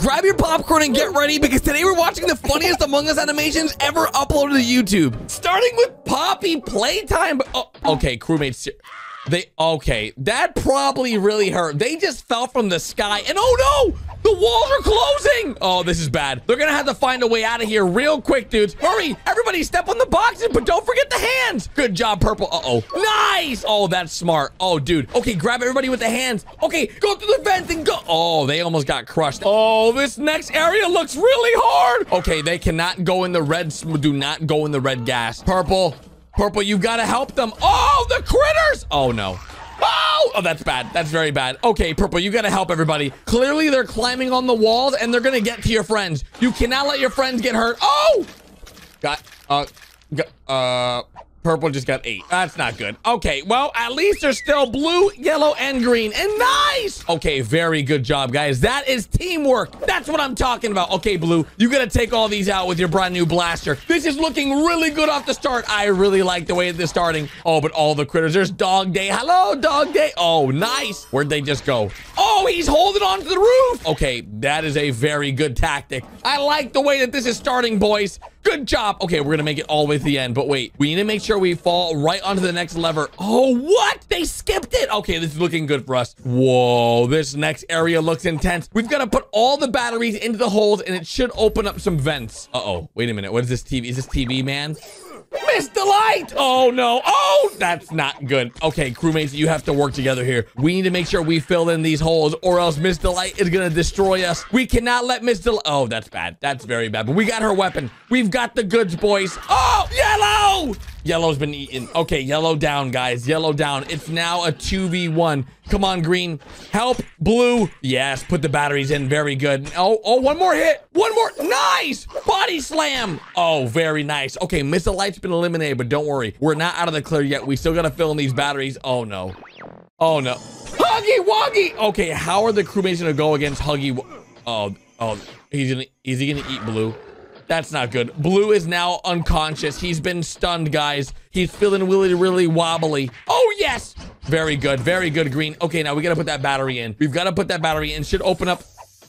grab your popcorn and get ready because today we're watching the funniest Among Us animations ever uploaded to YouTube. Starting with Poppy Playtime. Oh, okay, crewmates. They okay. That probably really hurt. They just fell from the sky, and oh no, the walls are closing. Oh, this is bad. They're gonna have to find a way out of here real quick, dudes. Hurry, everybody, step on the boxes, but don't forget the hands. Good job, purple. Uh oh, nice. Oh, that's smart. Oh, dude. Okay, grab everybody with the hands. Okay, go through the vents and go. Oh, they almost got crushed. Oh, this next area looks really hard. Okay, they cannot go in the red. Do not go in the red gas. Purple. Purple, you've gotta help them. Oh, the critters! Oh, no. Oh, oh, that's bad. That's very bad. Okay, Purple, you gotta help everybody. Clearly, they're climbing on the walls, and they're gonna get to your friends. You cannot let your friends get hurt. Oh! Got, uh, got, uh, Purple just got ate. That's not good. Okay, well, at least there's still blue, yellow, and green. And nice! Okay, very good job, guys. That is teamwork. That's what I'm talking about. Okay, Blue, you gotta take all these out with your brand new blaster. This is looking really good off the start. I really like the way this starting. Oh, but all the critters. There's Dog Day. Hello, Dog Day. Oh, nice. Where'd they just go? Oh, he's holding on to the roof. Okay, that is a very good tactic. I like the way that this is starting, boys. Good job. Okay, we're gonna make it all the way to the end, but wait, we need to make sure we fall right onto the next lever. Oh, what? They skipped it. Okay, this is looking good for us. Whoa, this next area looks intense. We've got to put all the batteries into the holes and it should open up some vents. Uh-oh, wait a minute. What is this TV? Is this TV, man? Miss Delight! Oh, no. Oh, that's not good. Okay, crewmates, you have to work together here. We need to make sure we fill in these holes or else Miss Delight is going to destroy us. We cannot let Miss Delight... Oh, that's bad. That's very bad. But we got her weapon. We've got the goods, boys. Oh, yellow! Yellow's been eaten. Okay, yellow down, guys. Yellow down. It's now a 2v1. Come on, green. Help. Blue. Yes, put the batteries in. Very good. Oh, oh, one more hit. One more. Nice. Body slam. Oh, very nice. Okay, Miss Delight's been eliminated, but don't worry. We're not out of the clear yet. We still got to fill in these batteries. Oh, no. Oh, no. Huggy Wuggy. Okay, how are the crewmates going to go against Huggy? Oh, oh, he's going to, is he going to eat Blue? That's not good. Blue is now unconscious. He's been stunned, guys. He's feeling really, really wobbly. Oh, yes. Very good. Very good, Green. Okay, now we got to put that battery in. We've got to put that battery in. Should open up.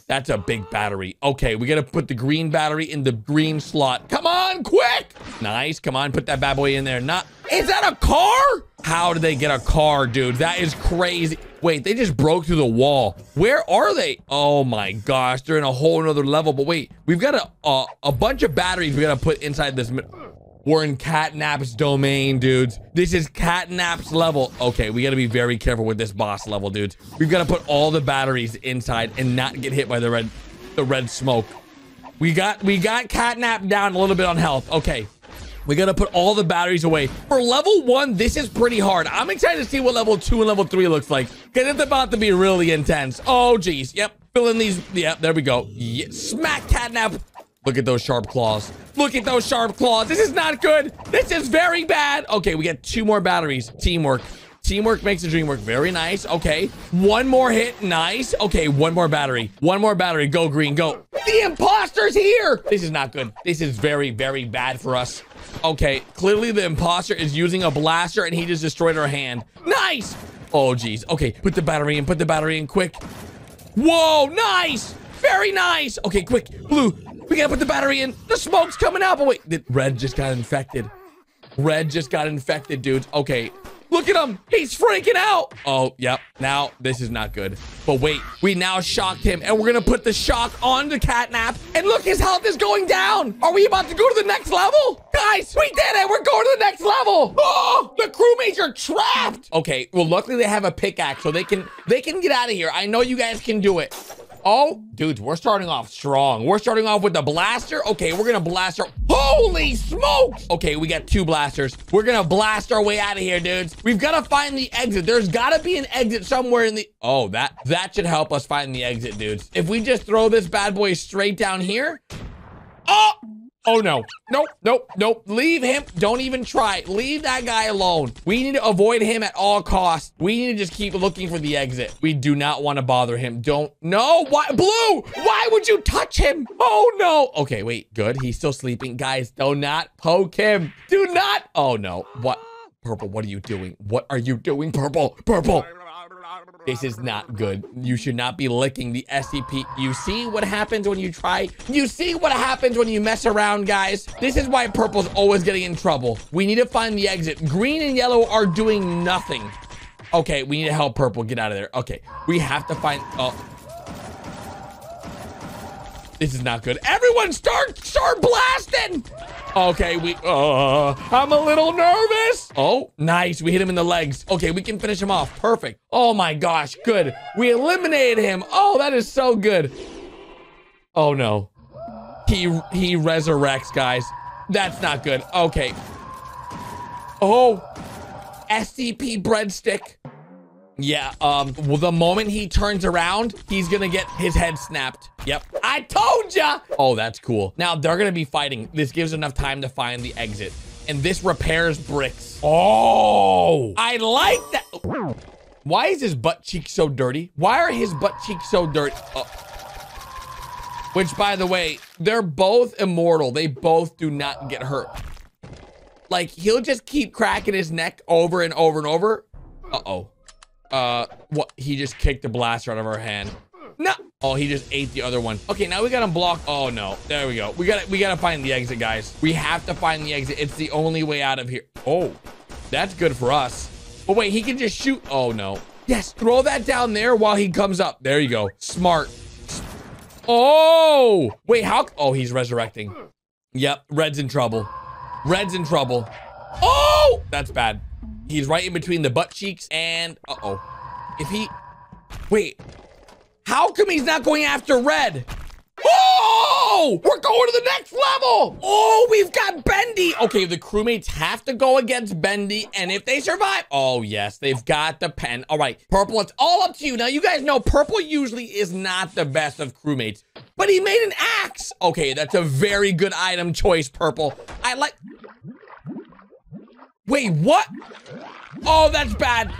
That's a big battery. Okay, we got to put the green battery in the green slot. Come on, quick. Nice. Come on, put that bad boy in there. Not. Is that a car? How did they get a car, dude? That is crazy. Wait, they just broke through the wall. Where are they? Oh my gosh, they're in a whole nother level. But wait, we've got a a, a bunch of batteries we gotta put inside this. We're in Catnap's domain, dudes. This is Catnap's level. Okay, we gotta be very careful with this boss level, dudes. We've gotta put all the batteries inside and not get hit by the red, the red smoke. We got we got Catnap down a little bit on health. Okay, we gotta put all the batteries away. For level one, this is pretty hard. I'm excited to see what level two and level three looks like. Because it's about to be really intense. Oh, geez. Yep. Fill in these. Yep, there we go. Yeah. Smack catnap. Look at those sharp claws. Look at those sharp claws. This is not good. This is very bad. Okay, we got two more batteries. Teamwork. Teamwork makes the dream work. Very nice. Okay. One more hit. Nice. Okay, one more battery. One more battery. Go, green. Go. The imposter's here. This is not good. This is very, very bad for us. Okay, clearly the imposter is using a blaster and he just destroyed our hand. Nice! Oh, geez. Okay, put the battery in, put the battery in quick. Whoa, nice! Very nice! Okay, quick, blue, we gotta put the battery in. The smoke's coming out, but wait, red just got infected. Red just got infected, dudes. Okay, Look at him. He's freaking out. Oh, yep. Now, this is not good. But wait, we now shocked him, and we're going to put the shock on the catnap. And look, his health is going down. Are we about to go to the next level? Guys, we did it. We're going to the next level. Oh, the crewmates are trapped. Okay, well, luckily they have a pickaxe, so they can they can get out of here. I know you guys can do it. Oh, dudes, we're starting off strong. We're starting off with the blaster. Okay, we're gonna blast our, holy smokes. Okay, we got two blasters. We're gonna blast our way out of here, dudes. We've gotta find the exit. There's gotta be an exit somewhere in the, oh, that, that should help us find the exit, dudes. If we just throw this bad boy straight down here, oh, Oh no. Nope, nope, nope. Leave him. Don't even try. Leave that guy alone. We need to avoid him at all costs. We need to just keep looking for the exit. We do not want to bother him. Don't. No. Why? Blue. Why would you touch him? Oh no. Okay, wait. Good. He's still sleeping. Guys, do not poke him. Do not. Oh no. What? Purple, what are you doing? What are you doing, Purple? Purple. This is not good. You should not be licking the SCP. You see what happens when you try? You see what happens when you mess around, guys? This is why purple's always getting in trouble. We need to find the exit. Green and yellow are doing nothing. Okay, we need to help purple get out of there. Okay, we have to find... Oh. This is not good. Everyone start, start blasting! Okay, we, uh, I'm a little nervous. Oh, nice. We hit him in the legs. Okay, we can finish him off. Perfect. Oh my gosh, good. We eliminated him. Oh, that is so good. Oh no. He, he resurrects, guys. That's not good. Okay. Oh, SCP breadstick. Yeah, um, well, the moment he turns around, he's gonna get his head snapped. Yep. I told ya! Oh, that's cool. Now, they're gonna be fighting. This gives enough time to find the exit. And this repairs bricks. Oh! I like that. Why is his butt cheek so dirty? Why are his butt cheeks so dirty? Oh. Which, by the way, they're both immortal. They both do not get hurt. Like, he'll just keep cracking his neck over and over and over. Uh-oh. Uh, what? He just kicked the blaster out of our hand. No. Oh, he just ate the other one. Okay, now we got him blocked. Oh no. There we go. We gotta we gotta find the exit, guys. We have to find the exit. It's the only way out of here. Oh, that's good for us. Oh wait, he can just shoot. Oh no. Yes, throw that down there while he comes up. There you go. Smart. Oh, wait, how? Oh, he's resurrecting. Yep, Red's in trouble. Red's in trouble. Oh, that's bad. He's right in between the butt cheeks and, uh-oh. If he, wait, how come he's not going after red? Oh, we're going to the next level. Oh, we've got Bendy. Okay, the crewmates have to go against Bendy, and if they survive, oh yes, they've got the pen. All right, Purple, it's all up to you. Now, you guys know Purple usually is not the best of crewmates, but he made an axe. Okay, that's a very good item choice, Purple. I like, Wait, what? Oh, that's bad.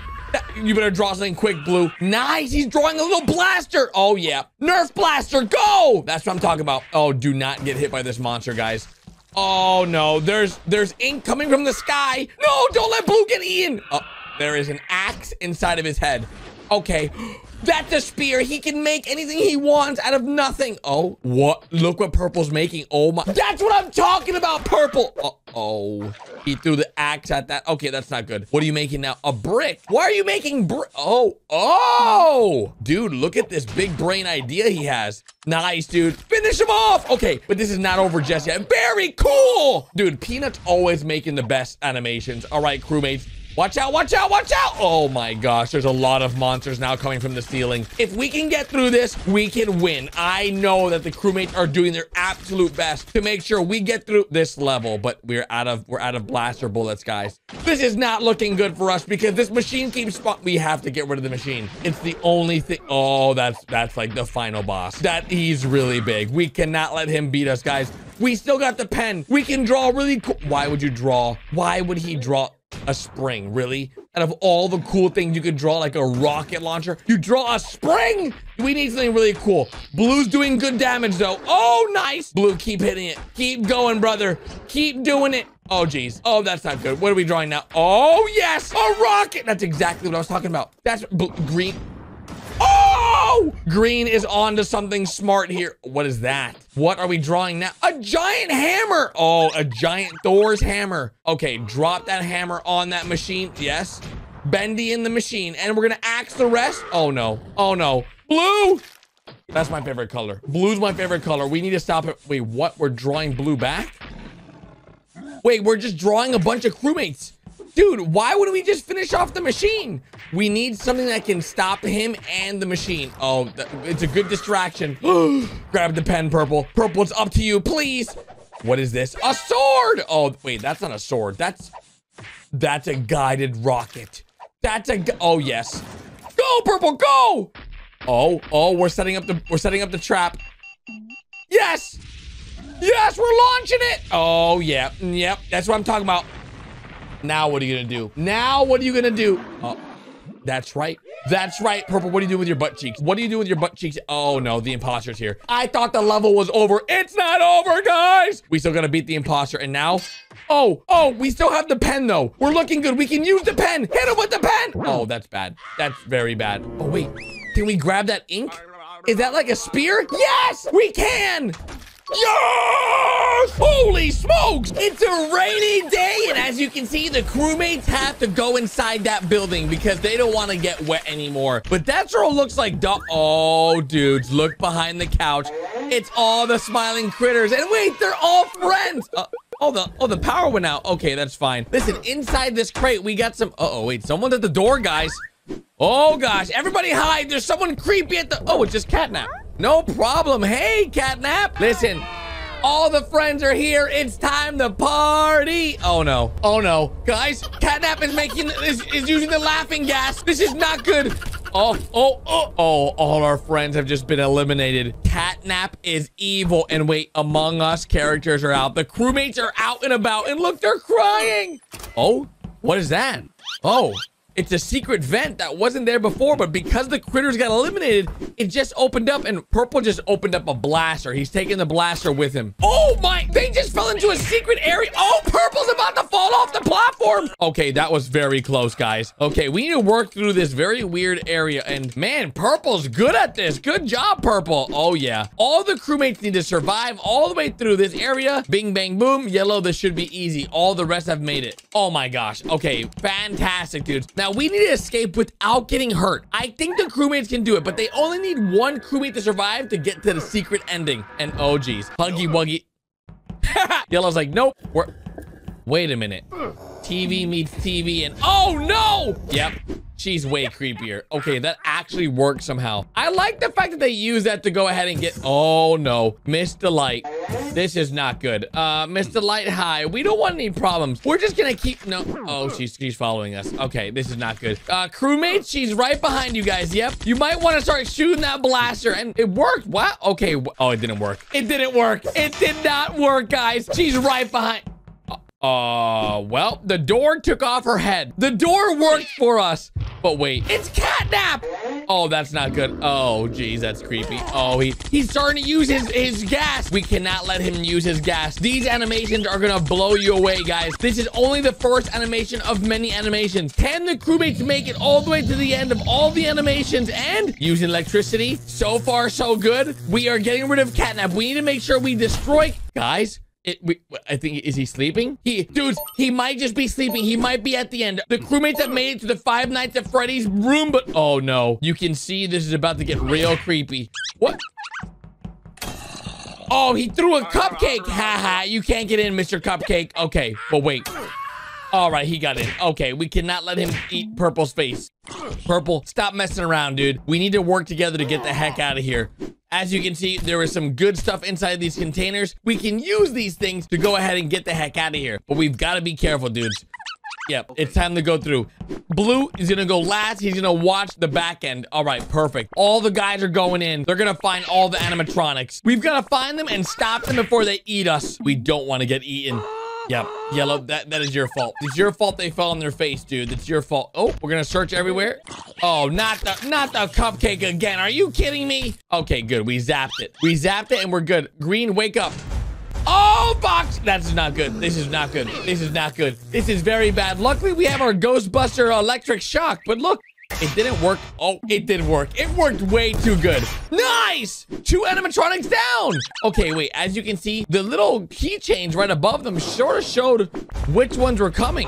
You better draw something quick, Blue. Nice, he's drawing a little blaster. Oh, yeah. Nerf blaster, go! That's what I'm talking about. Oh, do not get hit by this monster, guys. Oh, no. There's there's ink coming from the sky. No, don't let Blue get eaten. Oh, there is an axe inside of his head. Okay. That's a spear. He can make anything he wants out of nothing. Oh, what? Look what Purple's making. Oh my. That's what I'm talking about, Purple. Uh oh. He threw the axe at that. Okay, that's not good. What are you making now? A brick. Why are you making brick? Oh, oh. Dude, look at this big brain idea he has. Nice, dude. Finish him off. Okay, but this is not over just yet. Very cool. Dude, Peanut's always making the best animations. All right, crewmates. Watch out, watch out, watch out! Oh my gosh, there's a lot of monsters now coming from the ceiling. If we can get through this, we can win. I know that the crewmates are doing their absolute best to make sure we get through this level, but we're out of we're out of blaster bullets, guys. This is not looking good for us because this machine keeps spot. We have to get rid of the machine. It's the only thing. Oh, that's that's like the final boss. That he's really big. We cannot let him beat us, guys. We still got the pen. We can draw really cool. Why would you draw? Why would he draw? A spring, really? Out of all the cool things you could draw, like a rocket launcher, you draw a spring? We need something really cool. Blue's doing good damage, though. Oh, nice. Blue, keep hitting it. Keep going, brother. Keep doing it. Oh, geez. Oh, that's not good. What are we drawing now? Oh, yes. A rocket. That's exactly what I was talking about. That's green. Green is on to something smart here. What is that? What are we drawing now? A giant hammer. Oh, a giant Thor's hammer. Okay, drop that hammer on that machine. Yes. Bendy in the machine. And we're going to axe the rest. Oh, no. Oh, no. Blue. That's my favorite color. Blue's my favorite color. We need to stop it. Wait, what? We're drawing blue back? Wait, we're just drawing a bunch of crewmates. Dude, why wouldn't we just finish off the machine? We need something that can stop him and the machine. Oh, it's a good distraction. Grab the pen, Purple. Purple, it's up to you, please. What is this? A sword! Oh, wait, that's not a sword. That's, that's a guided rocket. That's a, oh, yes. Go, Purple, go! Oh, oh, we're setting up the, we're setting up the trap. Yes! Yes, we're launching it! Oh, yeah, mm, yep, that's what I'm talking about. Now what are you gonna do? Now what are you gonna do? Oh, that's right. That's right. Purple, what do you do with your butt cheeks? What do you do with your butt cheeks? Oh no, the imposter's here. I thought the level was over. It's not over, guys. We still gotta beat the imposter. And now Oh, oh, we still have the pen though. We're looking good. We can use the pen. Hit him with the pen. Oh, that's bad. That's very bad. Oh, wait. Can we grab that ink? Is that like a spear? Yes, we can. Yes! Holy smokes! It's a rainy day, and as you can see, the crewmates have to go inside that building because they don't want to get wet anymore. But that sure looks like Oh, dudes, look behind the couch. It's all the smiling critters. And wait, they're all friends. Uh Oh, the oh the power went out. Okay, that's fine. Listen, inside this crate, we got some. Uh oh, wait, someone's at the door, guys. Oh gosh, everybody hide. There's someone creepy at the. Oh, it's just catnap. No problem. Hey, Catnap. Listen, all the friends are here. It's time to party. Oh, no. Oh, no. Guys, Catnap is making, is, is using the laughing gas. This is not good. Oh, oh, oh, oh, all our friends have just been eliminated. Catnap is evil. And wait, Among Us characters are out. The crewmates are out and about. And look, they're crying. Oh, what is that? Oh, it's a secret vent that wasn't there before, but because the critters got eliminated, it just opened up and Purple just opened up a blaster. He's taking the blaster with him. Oh my, they just fell into a secret area. Oh, Okay, that was very close, guys. Okay, we need to work through this very weird area. And man, Purple's good at this. Good job, Purple. Oh yeah. All the crewmates need to survive all the way through this area. Bing, bang, boom. Yellow, this should be easy. All the rest have made it. Oh my gosh. Okay, fantastic, dudes. Now, we need to escape without getting hurt. I think the crewmates can do it, but they only need one crewmate to survive to get to the secret ending. And oh, geez. Huggy Wuggy. Yellow's like, nope. We're... Wait a minute. TV meets TV and... Oh, no! Yep. She's way creepier. Okay, that actually worked somehow. I like the fact that they use that to go ahead and get... Oh, no. Mr. Light. This is not good. Uh, Mr. Light, hi. We don't want any problems. We're just gonna keep... No. Oh, she's, she's following us. Okay, this is not good. Uh, crewmates, she's right behind you guys. Yep. You might want to start shooting that blaster. And it worked. What? Okay. Oh, it didn't work. It didn't work. It did not work, guys. She's right behind... Uh, well, the door took off her head. The door worked for us. But wait, it's catnap. Oh, that's not good. Oh, geez, that's creepy. Oh, he, he's starting to use his, his gas. We cannot let him use his gas. These animations are gonna blow you away, guys. This is only the first animation of many animations. Can the crewmates make it all the way to the end of all the animations and using electricity? So far, so good. We are getting rid of catnap. We need to make sure we destroy... Guys, it, we, I think, is he sleeping? He, dudes, he might just be sleeping. He might be at the end. The crewmates have made it to the Five Nights at Freddy's room, but oh no. You can see this is about to get real creepy. What? Oh, he threw a cupcake. Haha, you can't get in, Mr. Cupcake. Okay, but wait. All right, he got in. Okay, we cannot let him eat Purple's face. Purple, stop messing around, dude. We need to work together to get the heck out of here. As you can see, there is some good stuff inside these containers. We can use these things to go ahead and get the heck out of here. But we've got to be careful, dudes. Yep, it's time to go through. Blue is gonna go last. He's gonna watch the back end. All right, perfect. All the guys are going in. They're gonna find all the animatronics. We've got to find them and stop them before they eat us. We don't want to get eaten. Yep, yellow, that, that is your fault. It's your fault they fell on their face, dude. It's your fault. Oh, we're gonna search everywhere. Oh, not the, not the cupcake again. Are you kidding me? Okay, good. We zapped it. We zapped it and we're good. Green, wake up. Oh, box. That's not good. This is not good. This is not good. This is very bad. Luckily, we have our Ghostbuster electric shock, but look, it didn't work. Oh, it did work. It worked way too good. Nice! Two animatronics down. Okay, wait. As you can see, the little keychains right above them sort of showed which ones were coming.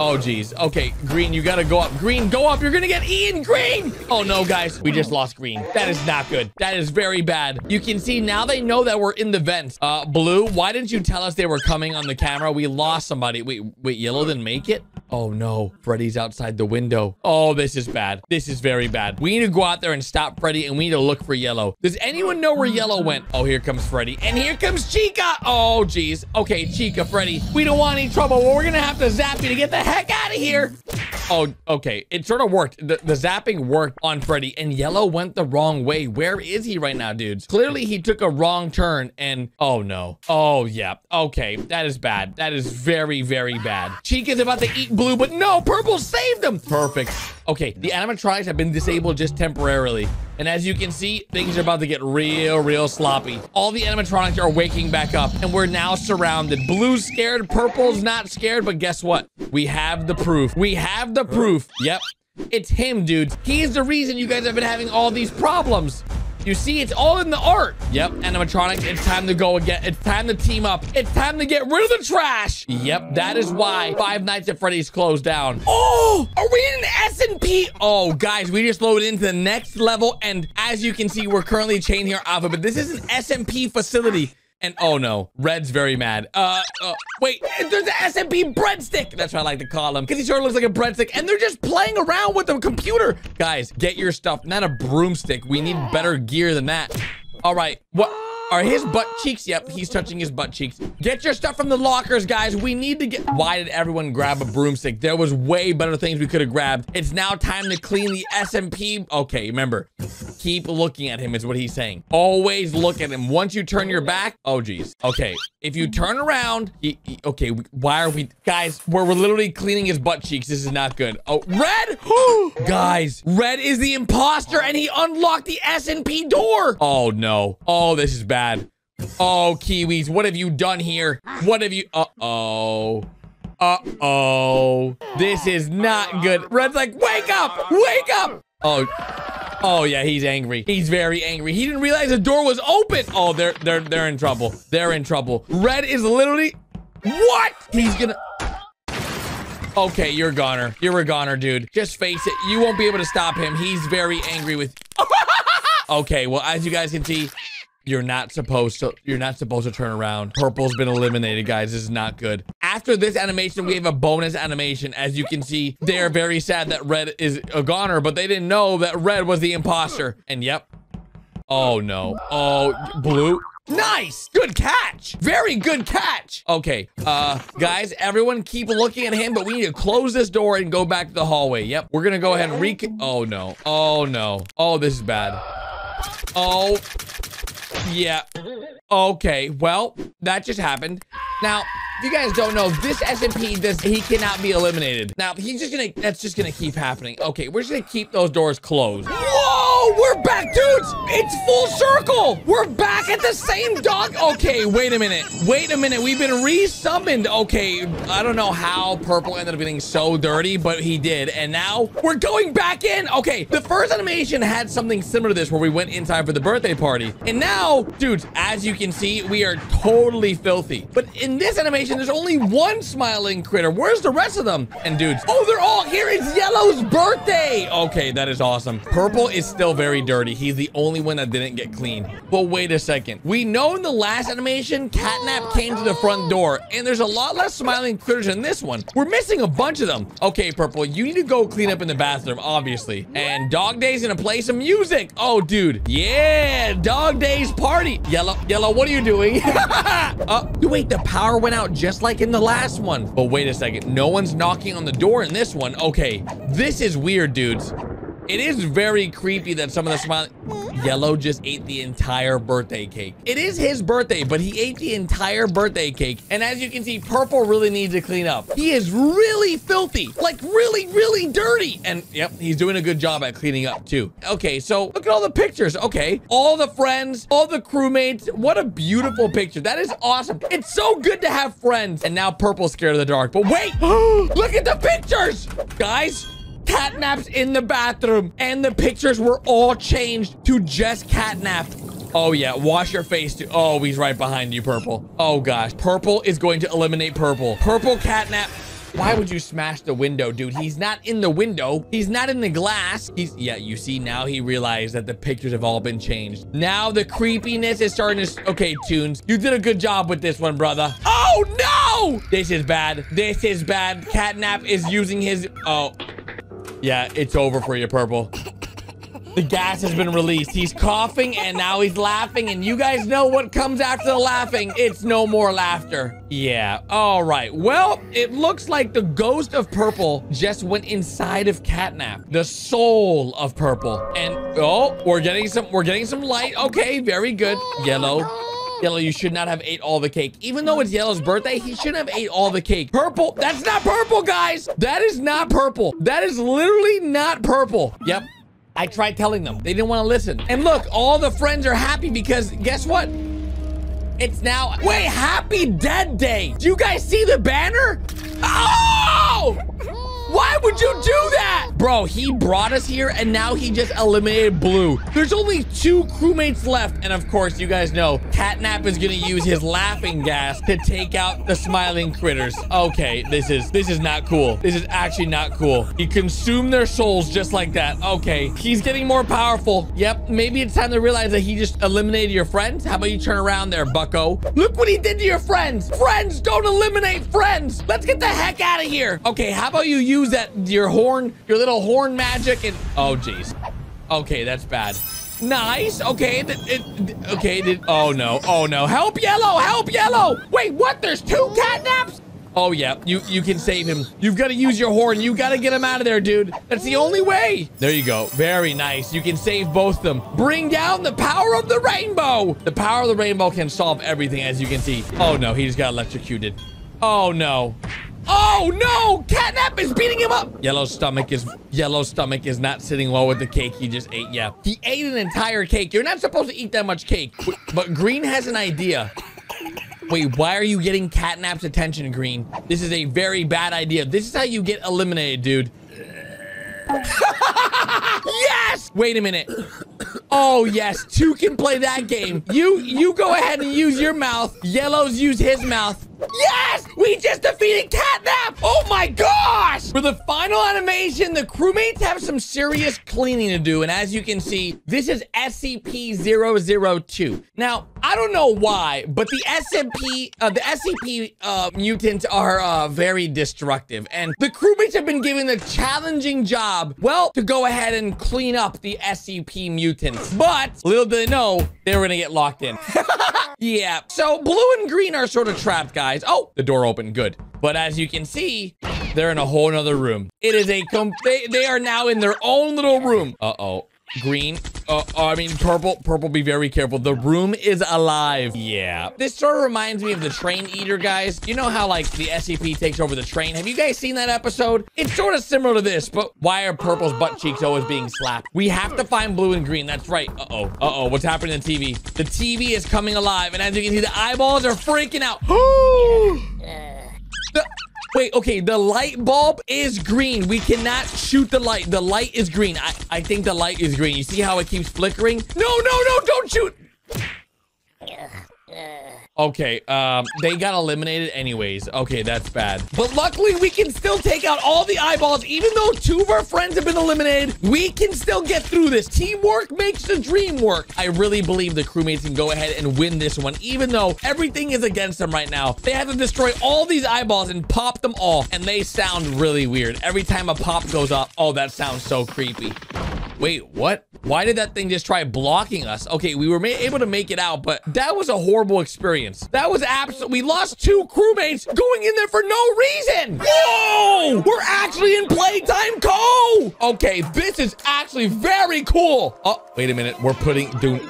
Oh, geez. Okay, Green, you gotta go up. Green, go up. You're gonna get Ian Green! Oh, no, guys. We just lost Green. That is not good. That is very bad. You can see now they know that we're in the vents. Uh, Blue, why didn't you tell us they were coming on the camera? We lost somebody. Wait, wait, Yellow didn't make it? Oh no, Freddy's outside the window. Oh, this is bad. This is very bad. We need to go out there and stop Freddy and we need to look for Yellow. Does anyone know where Yellow went? Oh, here comes Freddy. And here comes Chica. Oh, geez. Okay, Chica, Freddy. We don't want any trouble. We're gonna have to zap you to get the heck out of here. Oh, okay. It sort of worked. The, the zapping worked on Freddy and Yellow went the wrong way. Where is he right now, dudes? Clearly, he took a wrong turn and... Oh, no. Oh, yeah. Okay. That is bad. That is very, very bad. Chica's about to eat blue, but no, purple saved him. Perfect. Okay, the animatronics have been disabled just temporarily. And as you can see, things are about to get real, real sloppy. All the animatronics are waking back up, and we're now surrounded. Blue's scared, purple's not scared, but guess what? We have the proof. We have the proof. Yep, it's him, dudes. He's the reason you guys have been having all these problems. You see, it's all in the art. Yep, animatronics, it's time to go again. It's time to team up. It's time to get rid of the trash. Yep, that is why Five Nights at Freddy's closed down. Oh, are we in an S&P? Oh, guys, we just loaded into the next level. And as you can see, we're currently chaining our alpha, but this is an SMP facility. And oh no, Red's very mad. Uh, uh wait, there's an SMP breadstick. That's what I like to call him. Because he sort of looks like a breadstick. And they're just playing around with the computer. Guys, get your stuff. Not a broomstick. We need better gear than that. All right, what? Are his butt cheeks? Yep, he's touching his butt cheeks. Get your stuff from the lockers, guys. We need to get... Why did everyone grab a broomstick? There was way better things we could have grabbed. It's now time to clean the SMP. Okay, remember, keep looking at him is what he's saying. Always look at him. Once you turn your back... Oh, geez. Okay, if you turn around... He, he, okay, why are we... Guys, we're, we're literally cleaning his butt cheeks. This is not good. Oh, Red! guys, Red is the imposter, and he unlocked the SMP door. Oh, no. Oh, this is bad bad. Oh, Kiwis, what have you done here? What have you... Uh-oh. Uh-oh. This is not good. Red's like, wake up! Wake up! Oh, oh yeah, he's angry. He's very angry. He didn't realize the door was open. Oh, they're they're they're in trouble. They're in trouble. Red is literally what? He's gonna. Okay, you're a goner. You're a goner, dude. Just face it. You won't be able to stop him. He's very angry with. okay, well, as you guys can see, you're not supposed to you're not supposed to turn around. Purple's been eliminated, guys. This is not good. After this animation, we have a bonus animation. As you can see, they're very sad that Red is a goner, but they didn't know that Red was the imposter. And yep. Oh no. Oh, blue. Nice! Good catch! Very good catch! Okay, uh, guys, everyone keep looking at him, but we need to close this door and go back to the hallway. Yep, we're gonna go ahead and re- Oh, no. Oh, no. Oh, this is bad. Oh, yeah. Okay, well, that just happened. Now, if you guys don't know, this SMP does he cannot be eliminated. Now, he's just gonna that's just gonna keep happening. Okay, we're just gonna keep those doors closed. Whoa, Oh, we're back, dudes! It's full circle! We're back at the same dog. Okay, wait a minute. Wait a minute. We've been resummoned. Okay, I don't know how purple ended up getting so dirty, but he did. And now we're going back in. Okay, the first animation had something similar to this where we went inside for the birthday party. And now, dudes, as you can see, we are totally filthy. But in this animation, there's only one smiling critter. Where's the rest of them? And dudes, oh, they're all here. It's Yellow's birthday. Okay, that is awesome. Purple is still very dirty. He's the only one that didn't get clean. But wait a second. We know in the last animation, Catnap came to the front door, and there's a lot less smiling critters in this one. We're missing a bunch of them. Okay, Purple, you need to go clean up in the bathroom, obviously. And Dog Day's gonna play some music. Oh, dude. Yeah, Dog Day's party. Yellow, Yellow, what are you doing? uh, wait, the power went out just like in the last one. But wait a second. No one's knocking on the door in this one. Okay, this is weird, dudes. It is very creepy that some of the smiling... Yellow just ate the entire birthday cake. It is his birthday, but he ate the entire birthday cake. And as you can see, Purple really needs to clean up. He is really filthy, like really, really dirty. And yep, he's doing a good job at cleaning up too. Okay, so look at all the pictures. Okay, all the friends, all the crewmates. What a beautiful picture. That is awesome. It's so good to have friends. And now Purple's scared of the dark. But wait, look at the pictures. Guys, catnaps in the bathroom, and the pictures were all changed to just catnap. Oh, yeah. Wash your face. Too. Oh, he's right behind you, Purple. Oh, gosh. Purple is going to eliminate Purple. Purple catnap. Why would you smash the window, dude? He's not in the window. He's not in the glass. He's, yeah, you see, now he realized that the pictures have all been changed. Now the creepiness is starting to, okay, Toons, you did a good job with this one, brother. Oh, no! This is bad. This is bad. Catnap is using his, oh, yeah, it's over for you, Purple. The gas has been released. He's coughing and now he's laughing. And you guys know what comes after the laughing. It's no more laughter. Yeah. All right. Well, it looks like the ghost of Purple just went inside of Catnap. The soul of Purple. And oh, we're getting some we're getting some light. Okay, very good. Yellow. Yellow, you should not have ate all the cake. Even though it's Yellow's birthday, he shouldn't have ate all the cake. Purple, that's not purple, guys. That is not purple. That is literally not purple. Yep. I tried telling them. They didn't want to listen. And look, all the friends are happy because guess what? It's now, wait, happy dead day. Do you guys see the banner? Oh! Why would you do that? Bro, he brought us here and now he just eliminated Blue. There's only two crewmates left. And of course, you guys know Catnap is gonna use his laughing gas to take out the smiling critters. Okay, this is this is not cool. This is actually not cool. He consumed their souls just like that. Okay, he's getting more powerful. Yep, maybe it's time to realize that he just eliminated your friends. How about you turn around there, bucko? Look what he did to your friends. Friends don't eliminate friends. Let's get the heck out of here. Okay, how about you use that your horn, your little horn magic and oh jeez. Okay, that's bad. Nice. Okay. It, it, okay. It, oh no. Oh no. Help yellow. Help yellow. Wait, what? There's two catnaps? Oh yeah. You you can save him. You've got to use your horn. You got to get him out of there, dude. That's the only way. There you go. Very nice. You can save both them. Bring down the power of the rainbow. The power of the rainbow can solve everything, as you can see. Oh no. He just got electrocuted. Oh no. Oh no! Catnap is beating him up! Yellow stomach is yellow stomach is not sitting well with the cake he just ate. Yeah. He ate an entire cake. You're not supposed to eat that much cake. But Green has an idea. Wait, why are you getting Catnap's attention, Green? This is a very bad idea. This is how you get eliminated, dude. yes! Wait a minute. Oh, yes. Two can play that game. You you go ahead and use your mouth. Yellows use his mouth. Yes! We just defeated Catnap! Oh my gosh! For the final animation, the crewmates have some serious cleaning to do. And as you can see, this is SCP-002. Now, I don't know why, but the SMP, uh, the SCP uh, mutants are uh, very destructive. And the crewmates have been given the challenging job, well, to go ahead and clean up the SCP mutants. But little did they know, they were gonna get locked in. yeah, so blue and green are sort of trapped, guys. Oh, the door opened, good. But as you can see, they're in a whole nother room. It is a, they, they are now in their own little room. Uh-oh green. Uh, uh, I mean, purple. Purple, be very careful. The room is alive. Yeah. This sort of reminds me of the train eater, guys. You know how, like, the SCP takes over the train? Have you guys seen that episode? It's sort of similar to this, but why are purple's butt cheeks always being slapped? We have to find blue and green. That's right. Uh-oh. Uh-oh. What's happening to the TV? The TV is coming alive, and as you can see, the eyeballs are freaking out. the Wait, okay, the light bulb is green. We cannot shoot the light. The light is green. I, I think the light is green. You see how it keeps flickering? No, no, no, don't shoot. Okay, um, they got eliminated anyways. Okay, that's bad. But luckily, we can still take out all the eyeballs. Even though two of our friends have been eliminated, we can still get through this. Teamwork makes the dream work. I really believe the crewmates can go ahead and win this one, even though everything is against them right now. They have to destroy all these eyeballs and pop them all, and they sound really weird. Every time a pop goes up, oh, that sounds so creepy. Wait, what? Why did that thing just try blocking us? Okay, we were able to make it out, but that was a horrible experience. That was absolute. We lost two crewmates going in there for no reason. Whoa! We're actually in Playtime Co. Okay, this is actually very cool. Oh, wait a minute. We're putting, dude.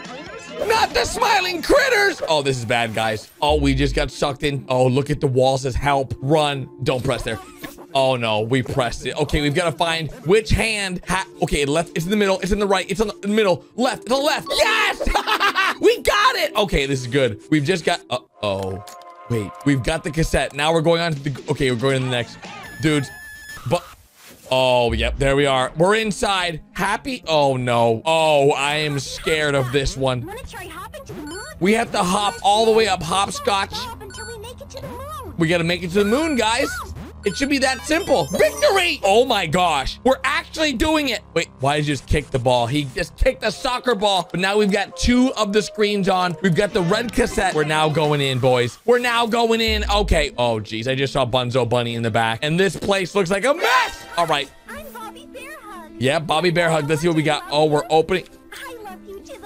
Not the smiling critters! Oh, this is bad, guys. Oh, we just got sucked in. Oh, look at the wall says help. Run. Don't press there. Oh no, we pressed it. Okay, we've got to find which hand. okay, left. It's in the middle. It's in the right. It's on the middle. Left. It's on the left. Yes! we got it. Okay, this is good. We've just got. Uh oh. Wait, we've got the cassette. Now we're going on to the. Okay, we're going to the next. Dudes. But. Oh, yep, there we are. We're inside. Happy? Oh, no. Oh, I am scared of this one. We have to hop all the way up hopscotch. We gotta make it to the moon, guys. It should be that simple. Victory! Oh my gosh. We're actually doing it. Wait, why did he just kick the ball? He just kicked a soccer ball. But now we've got two of the screens on. We've got the red cassette. We're now going in, boys. We're now going in. Okay. Oh, geez. I just saw Bunzo Bunny in the back. And this place looks like a mess. All right. I'm Bobby Bear Hug. Yeah, Bobby Bear Hug. Let's see what we got. Oh, we're opening.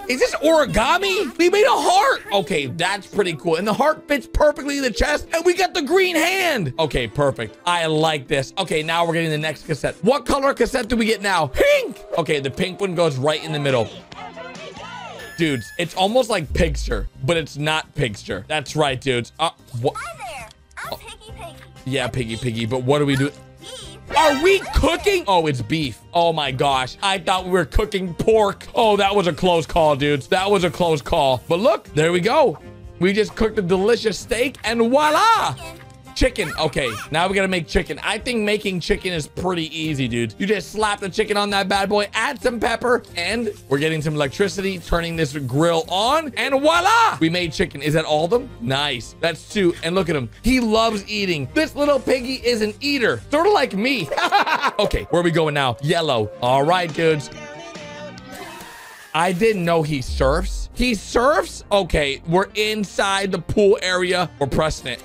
Is this origami? We made a heart. Okay, that's pretty cool. And the heart fits perfectly in the chest. And we got the green hand. Okay, perfect. I like this. Okay, now we're getting the next cassette. What color cassette do we get now? Pink. Okay, the pink one goes right in the middle. Dudes, it's almost like Pigster, but it's not Pigster. That's right, dudes. Uh, what? Hi there. I'm Picky Piggy. Yeah, Picky Piggy, but what do we do? Are we cooking? Oh, it's beef. Oh my gosh. I thought we were cooking pork. Oh, that was a close call, dudes. That was a close call. But look, there we go. We just cooked a delicious steak and voila. Chicken. Okay, now we gotta make chicken. I think making chicken is pretty easy, dude. You just slap the chicken on that bad boy, add some pepper, and we're getting some electricity, turning this grill on, and voila! We made chicken. Is that all of them? Nice. That's two. And look at him. He loves eating. This little piggy is an eater, sort of like me. okay, where are we going now? Yellow. All right, dudes. I didn't know he surfs. He surfs? Okay, we're inside the pool area. We're pressing it.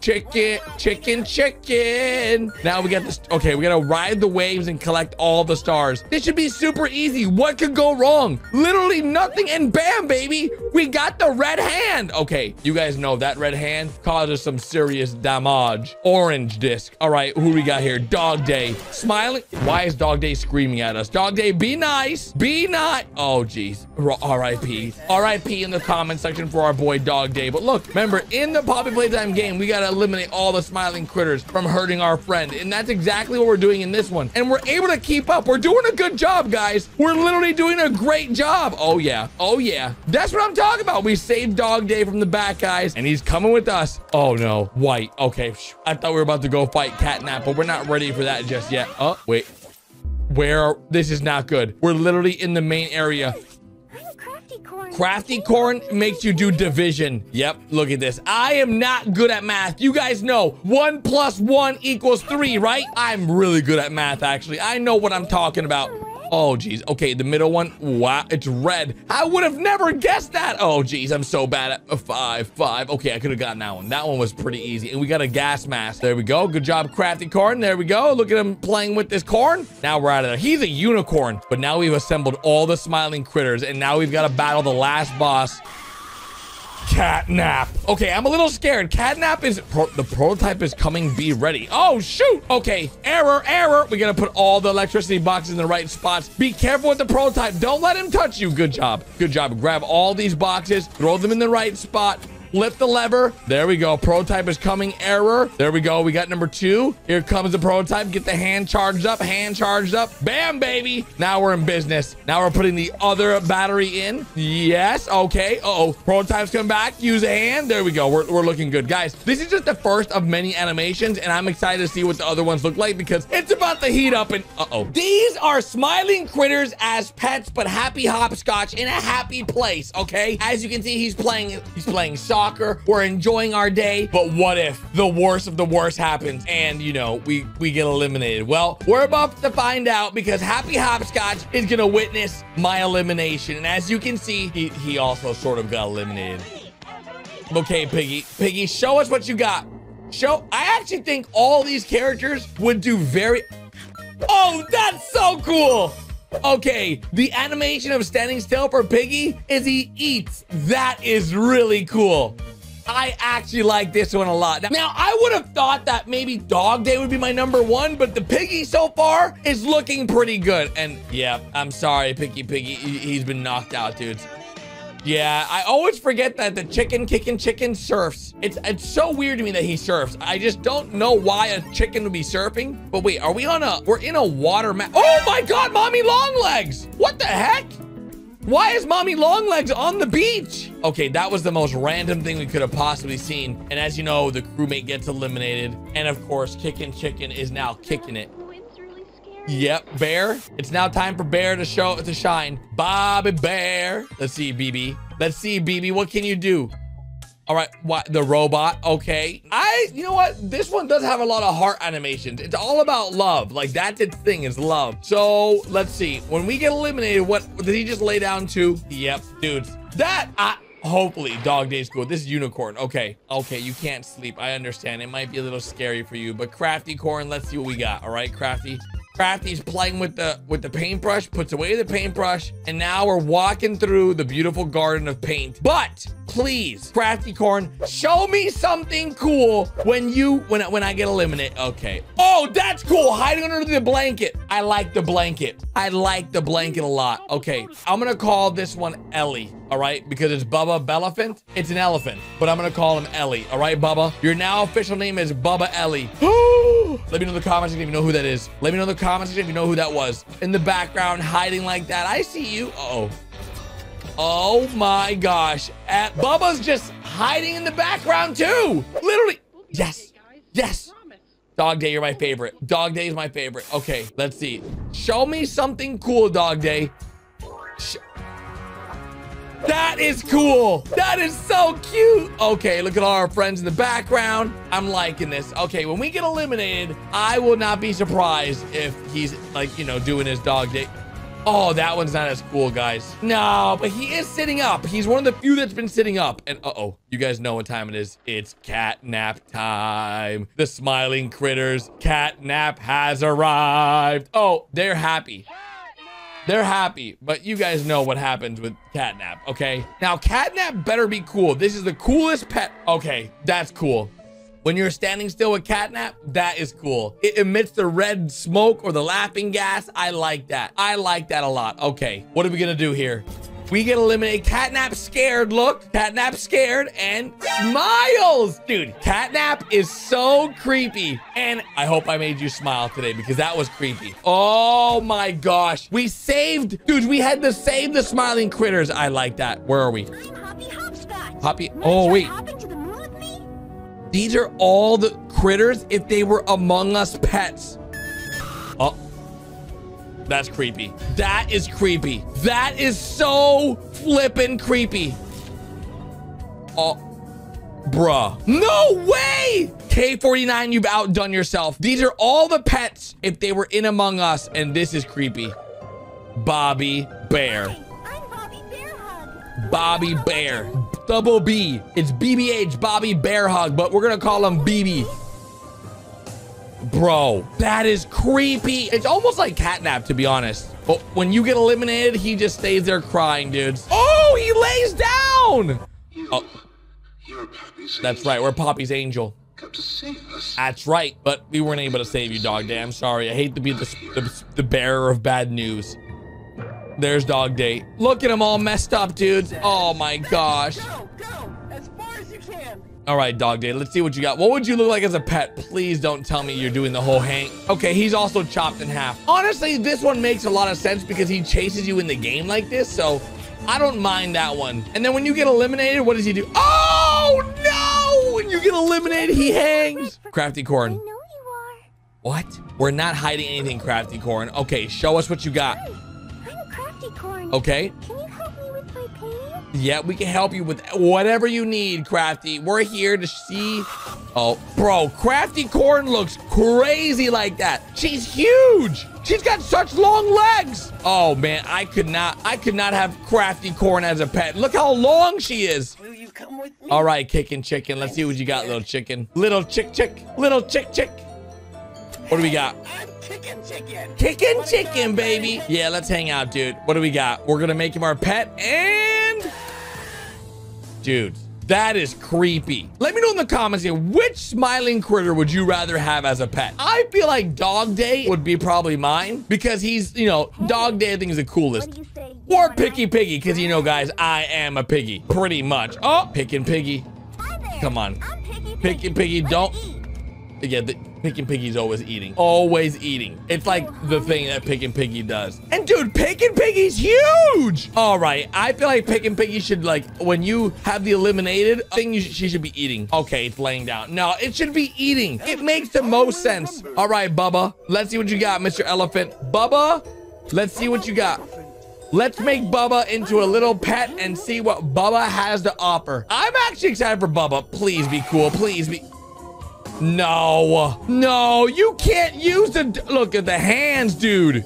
Chicken, chicken, chicken. Now we got this. Okay, we gotta ride the waves and collect all the stars. This should be super easy. What could go wrong? Literally nothing. And bam, baby, we got the red hand. Okay, you guys know that red hand causes some serious damage. Orange disc. All right, who we got here? Dog Day. Smiling. Why is Dog Day screaming at us? Dog Day, be nice. Be not. Oh, jeez. R.I.P. R.I.P. in the comment section for our boy Dog Day. But look, remember, in the Poppy Playtime game, we gotta eliminate all the smiling critters from hurting our friend. And that's exactly what we're doing in this one. And we're able to keep up. We're doing a good job, guys. We're literally doing a great job. Oh, yeah. Oh, yeah. That's what I'm talking about. We saved Dog Day from the back, guys. And he's coming with us. Oh, no. White. Okay. I thought we were about to go fight Catnap, but we're not ready for that just yet. Oh, wait. Where? This is not good. We're literally in the main area. Crafty corn makes you do division. Yep, look at this. I am not good at math. You guys know one plus one equals three, right? I'm really good at math, actually. I know what I'm talking about. Oh, geez. Okay, the middle one. Wow, it's red. I would have never guessed that. Oh, geez. I'm so bad at five, five. Okay, I could have gotten that one. That one was pretty easy. And we got a gas mask. There we go. Good job, Crafty Corn. There we go. Look at him playing with this corn. Now we're out of there. He's a unicorn. But now we've assembled all the smiling critters. And now we've got to battle the last boss. Catnap. Okay, I'm a little scared. Catnap is pro the prototype is coming. Be ready. Oh shoot. Okay, error, error. We gotta put all the electricity boxes in the right spots. Be careful with the prototype. Don't let him touch you. Good job. Good job. Grab all these boxes. Throw them in the right spot. Flip the lever. There we go. Prototype is coming. Error. There we go. We got number two. Here comes the prototype. Get the hand charged up. Hand charged up. Bam, baby. Now we're in business. Now we're putting the other battery in. Yes. Okay. Uh-oh. Prototype's come back. Use a hand. There we go. We're, we're looking good. Guys, this is just the first of many animations, and I'm excited to see what the other ones look like because it's about to heat up and uh-oh. These are smiling critters as pets, but happy hopscotch in a happy place, okay? As you can see, he's playing, he's playing soccer. We're enjoying our day. But what if the worst of the worst happens and, you know, we, we get eliminated? Well, we're about to find out because Hoppy Hopscotch is going to witness my elimination. And as you can see, he, he also sort of got eliminated. Okay, Piggy. Piggy, show us what you got. Show. I actually think all these characters would do very... Oh, that's so cool. Okay, the animation of standing still for Piggy is he eats. That is really cool. I actually like this one a lot. Now, I would have thought that maybe Dog Day would be my number one, but the Piggy so far is looking pretty good. And yeah, I'm sorry, Picky Piggy. He- He's been knocked out, dudes. Yeah, I always forget that the chicken kicking chicken surfs. It's it's so weird to me that he surfs. I just don't know why a chicken would be surfing. But wait, are we on a we're in a water map? Oh my god, mommy long legs! What the heck? Why is mommy long legs on the beach? Okay, that was the most random thing we could have possibly seen. And as you know, the crewmate gets eliminated. And of course, kicking chicken is now kicking it. Yep, Bear. It's now time for Bear to show it to shine. Bobby Bear. Let's see, BB. Let's see, BB. What can you do? All right, what the robot? Okay, I. You know what? This one does have a lot of heart animations. It's all about love. Like that's its thing is love. So let's see. When we get eliminated, what did he just lay down to? Yep, dudes. That I. Hopefully, dog days cool. This is unicorn. Okay, okay, you can't sleep. I understand. It might be a little scary for you, but crafty corn. Let's see what we got. All right, crafty. Crafty's playing with the with the paintbrush, puts away the paintbrush, and now we're walking through the beautiful garden of paint. But please, Crafty Corn, show me something cool when you when when I get eliminated. Okay. Oh, that's cool. Hiding under the blanket. I like the blanket. I like the blanket a lot. Okay, I'm gonna call this one Ellie. All right, because it's Bubba Bubbaphant. It's an elephant, but I'm gonna call him Ellie. All right, Bubba. Your now official name is Bubba Ellie. Let me know in the comments if you know who that is. Let me know in the comments if you know who that was. In the background, hiding like that. I see you. Uh oh. Oh my gosh. At Bubba's just hiding in the background too. Literally. Yes. Yes. Dog Day, you're my favorite. Dog Day is my favorite. Okay, let's see. Show me something cool, Dog Day. Sh that is cool. That is so cute. Okay, look at all our friends in the background. I'm liking this. Okay, when we get eliminated, I will not be surprised if he's like, you know, doing his dog day. Oh, that one's not as cool, guys. No, but he is sitting up. He's one of the few that's been sitting up. And uh-oh, you guys know what time it is. It's cat nap time. The smiling critters. Cat nap has arrived. Oh, they're happy. They're happy, but you guys know what happens with catnap, okay? Now, catnap better be cool. This is the coolest pet. Okay, that's cool. When you're standing still with catnap, that is cool. It emits the red smoke or the laughing gas. I like that. I like that a lot. Okay, what are we gonna do here? We get eliminated. Catnap scared. Look, Catnap scared and smiles. Dude, Catnap is so creepy. And I hope I made you smile today because that was creepy. Oh my gosh. We saved. Dude, we had to save the smiling critters. I like that. Where are we? I'm Hoppy Hopscotch. Hoppy. Oh, wait. The moon with me? These are all the critters if they were Among Us pets. That's creepy. That is creepy. That is so flippin' creepy. Oh. Bruh. No way! K49, you've outdone yourself. These are all the pets if they were in Among Us, and this is creepy. Bobby Bear. Bobby Bear Bobby Bear. Double B. It's BBH, Bobby Bear Hug, but we're gonna call him BB. Bro, that is creepy. It's almost like catnap, to be honest. But when you get eliminated, he just stays there crying, dudes. Oh, he lays down. Oh, You're Poppy's that's angel. right. We're Poppy's angel. Come to save us. That's right. But we weren't able to save you, Dog Day. I'm sorry. I hate to be the, the, the bearer of bad news. There's Dog Day. Look at him all messed up, dudes. Oh my gosh. Go, go, All right, Dog Day. Let's see what you got. What would you look like as a pet? Please don't tell me you're doing the whole hang. Okay, he's also chopped in half. Honestly, this one makes a lot of sense because he chases you in the game like this, so I don't mind that one. And then when you get eliminated, what does he do? Oh, no! When you get eliminated, he hangs. Crafty I Corn. know you are. What? We're not hiding anything, Crafty Corn. Okay, show us what you got. Hey, I'm Crafty Corn. Okay. Can Yeah, we can help you with whatever you need, Crafty. We're here to see. Oh, bro, Crafty Corn looks crazy like that. She's huge. She's got such long legs. Oh man, I could not, I could not have Crafty Corn as a pet. Look how long she is. Will you come with me? All right, kicking chicken. Let's see what you got, little chicken. Little chick chick. Little chick chick. What do we got? I'm kicking chicken. Kicking chicken, baby. Yeah, let's hang out, dude. What do we got? We're gonna make him our pet and... Dude, that is creepy. Let me know in the comments here, which smiling critter would you rather have as a pet? I feel like Dog Day would be probably mine because he's, you know, Dog Day I think is the coolest. Or Picky? Piggy, because you know, guys, I am a piggy. Pretty much. Oh, Pickin' Piggy. Come on. I'm Piggy Picky Piggy, don't... Yeah, the Pickin' Piggy's always eating. Always eating. It's like the thing that Pickin' Piggy does. And dude, Pickin' Piggy's huge! All right, I feel like Pickin' Piggy should like, when you have the eliminated thing, sh she should be eating. Okay, it's laying down. No, it should be eating. It makes the most sense. All right, Bubba, let's see what you got, Mr. Elephant. Bubba, let's see what you got. Let's make Bubba into a little pet and see what Bubba has to offer. I'm actually excited for Bubba. Please be cool. Please be. No, no, you can't use the. Look at the hands, dude.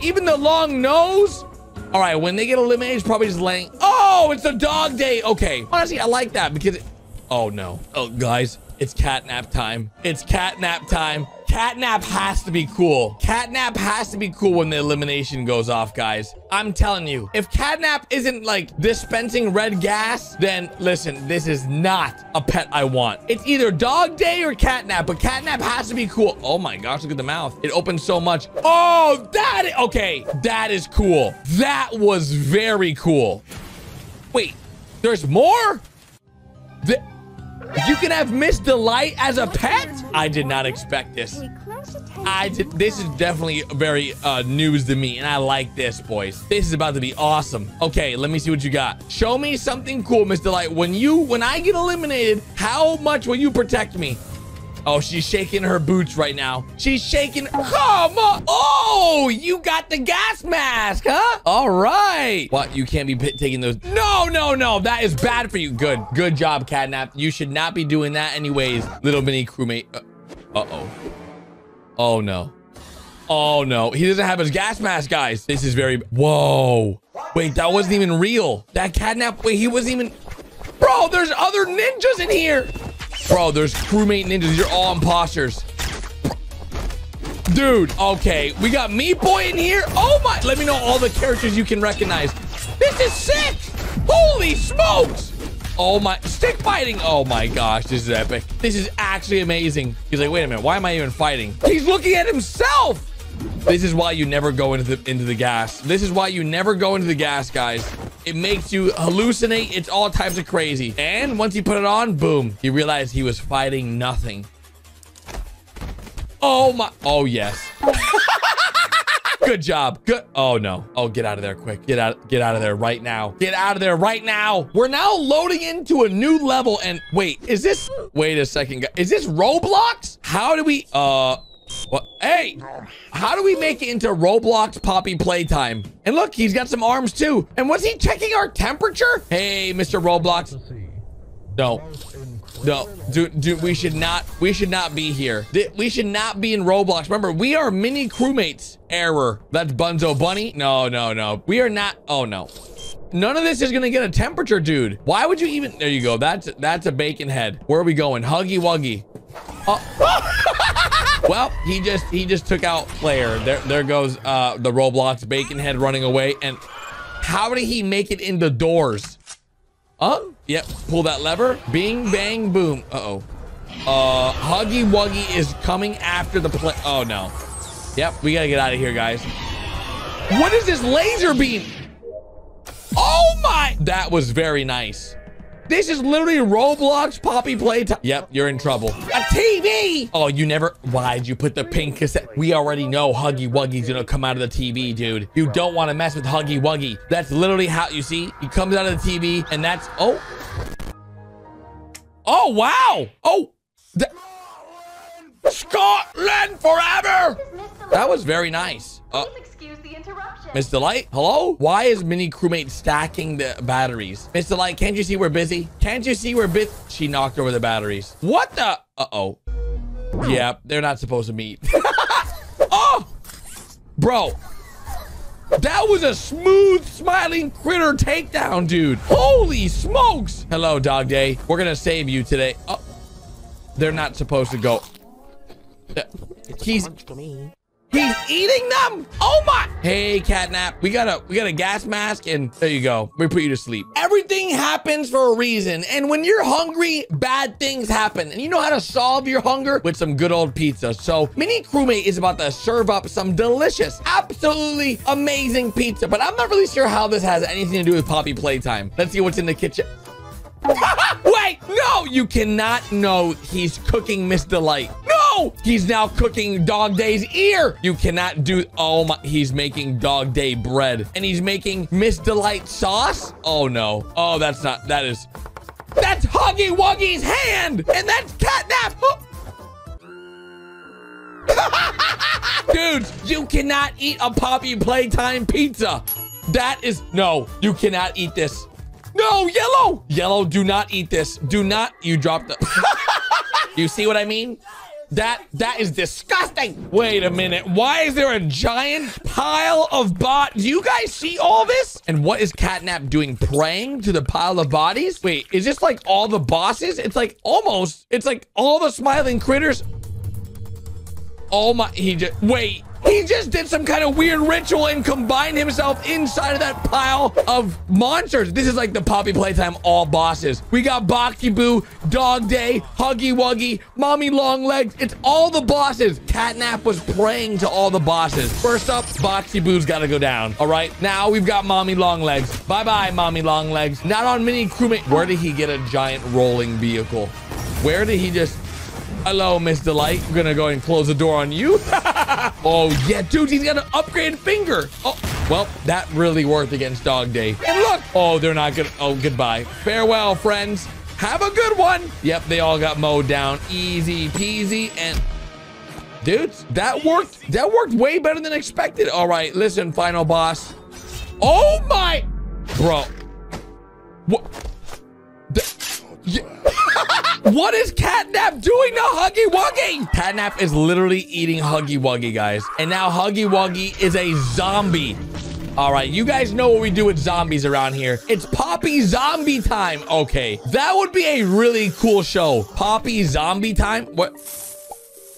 Even the long nose. All right, when they get eliminated, it's probably just laying. Oh, it's a dog day. Okay, honestly, I like that because. It, oh no. Oh, guys, it's catnap time. It's catnap time. Catnap has to be cool. Catnap has to be cool when the elimination goes off, guys. I'm telling you, if Catnap isn't like dispensing red gas, then listen, this is not a pet I want. It's either Dog Day or Catnap, but Catnap has to be cool. Oh my gosh, look at the mouth. It opens so much. Oh, that, is, okay, that is cool. That was very cool. Wait, there's more? The, you can have Miss Delight as a pet? I did not expect this. Pay close attention. I did, this is definitely very uh, news to me, and I like this, boys. This is about to be awesome. Okay, let me see what you got. Show me something cool, Miss Delight. When you, when I get eliminated, how much will you protect me? Oh, she's shaking her boots right now. She's shaking. Come on. Oh, you got the gas mask, huh? All right. What? You can't be taking those. No, no, no. That is bad for you. Good. Good job, Catnap. You should not be doing that anyways, little mini crewmate. Uh, uh-oh. Oh, no. Oh, no. He doesn't have his gas mask, guys. This is very... Whoa. Wait, that wasn't even real. That Catnap... Wait, he wasn't even... Bro, there's other ninjas in here. Bro, there's crewmate ninjas. You're all imposters. Dude, okay. We got Meat Boy in here. Oh my. Let me know all the characters you can recognize. This is sick. Holy smokes. Oh my. Stick fighting. Oh my gosh. This is epic. This is actually amazing. He's like, wait a minute. Why am I even fighting? He's looking at himself. This is why you never go into the into the gas. This is why you never go into the gas, guys. It makes you hallucinate. It's all types of crazy. And once he put it on, boom, he realized he was fighting nothing. Oh my. Oh yes. Good job. Good. Oh no. Oh, get out of there quick. Get out. Get out of there right now. Get out of there right now. We're now loading into a new level. And wait, is this? Wait a second. Is this Roblox? How do we? Uh. What? Hey, how do we make it into Roblox Poppy Playtime? And look, he's got some arms too. And was he checking our temperature? Hey, Mr. Roblox. No. No, dude, dude, we should not, we should not be here. We should not be in Roblox. Remember, we are mini crewmates. Error. That's Bunzo Bunny. No, no, no. We are not. Oh, no. None of this is gonna get a temperature, dude. Why would you even? There you go. That's that's a bacon head. Where are we going? Huggy Wuggy. Oh. well, he just he just took out player. There there goes uh the Roblox bacon head running away. And how did he make it in the doors? Oh, yep. Pull that lever. Bing, bang, boom. Uh-oh. Uh, Huggy Wuggy is coming after the play. Oh, no. Yep, we gotta get out of here, guys. What is this laser beam? Oh, my. That was very nice. This is literally Roblox Poppy Playtime. Yep, you're in trouble. A TV! Oh, you never... Why'd you put the pink cassette? We already know Huggy Wuggy's gonna come out of the TV, dude. You don't want to mess with Huggy Wuggy. That's literally how... You see? He comes out of the TV, and that's... Oh. Oh, wow! Oh! That... Scotland forever! That was very nice. Uh, Please excuse the interruption. Miss Delight, hello? Why is Mini Crewmate stacking the batteries? Miss Delight, can't you see we're busy? Can't you see we're busy? She knocked over the batteries. What the? Uh-oh. Yeah, they're not supposed to meet. oh! Bro. That was a smooth, smiling critter takedown, dude. Holy smokes. Hello, Dog Day. We're gonna save you today. Oh. They're not supposed to go. He's He's eating them. Oh my! Hey, catnap. We got a we got a gas mask, and there you go. We put you to sleep. Everything happens for a reason, and when you're hungry, bad things happen. And you know how to solve your hunger with some good old pizza. So, Mini Crewmate is about to serve up some delicious, absolutely amazing pizza. But I'm not really sure how this has anything to do with Poppy Playtime. Let's see what's in the kitchen. Wait, no, you cannot. No, he's cooking Miss Delight. No, he's now cooking Dog Day's ear. You cannot do. Oh my, he's making Dog Day bread and he's making Miss Delight sauce. Oh no. Oh, that's not. That is. That's Huggy Wuggy's hand, and that's catnap. Dudes, you cannot eat a Poppy Playtime pizza. That is no. You cannot eat this. No, yellow. Yellow, do not eat this. Do not. You dropped the. you see what I mean? That that is disgusting. Wait a minute. Why is there a giant pile of bot? Do you guys see all this? And what is Catnap doing? Praying to the pile of bodies? Wait, is this like all the bosses? It's like almost. It's like all the smiling critters. Oh my, he just, wait. He just did some kind of weird ritual and combined himself inside of that pile of monsters. This is like the Poppy Playtime all bosses. We got Boxy Boo, Dog Day, Huggy Wuggy, Mommy Long Legs. It's all the bosses. Catnap was praying to all the bosses. First up, Boxy Boo's got to go down. All right, now we've got Mommy Long Legs. Bye-bye, Mommy Long Legs. Not on Mini Crewmate. Where did he get a giant rolling vehicle? Where did he just... Hello, Miss Delight. I'm gonna go and close the door on you. oh, yeah, dude, he's got an upgraded finger. Oh, well, that really worked against Dog Day. And look, oh, they're not gonna, oh, goodbye. Farewell, friends. Have a good one. Yep, they all got mowed down. Easy peasy. And dudes, that worked. That worked way better than expected. All right, listen, final boss. Oh my, bro. What? The- yeah. what is Catnap doing to Huggy Wuggy? Catnap is literally eating Huggy Wuggy, guys. And now Huggy Wuggy is a zombie. All right, you guys know what we do with zombies around here. It's Poppy Zombie Time. Okay, that would be a really cool show. Poppy Zombie Time? What?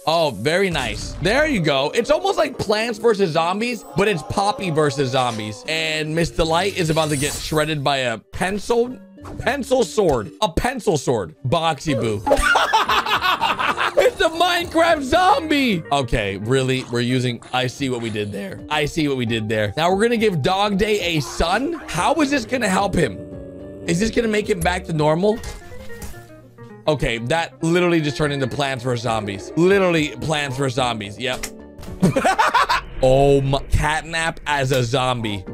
Oh, very nice. There you go. It's almost like Plants versus Zombies, but it's Poppy versus Zombies. And Miss Delight is about to get shredded by a pencil Pencil sword. A pencil sword. Boxy Boo. it's a Minecraft zombie. Okay, really? We're using... I see what we did there. I see what we did there. Now we're going to give Dog Day a son. How is this going to help him? Is this going to make him back to normal? Okay, that literally just turned into Plants vs. Zombies. Literally Plants vs. Zombies. Yep. oh, my. Catnap as a zombie.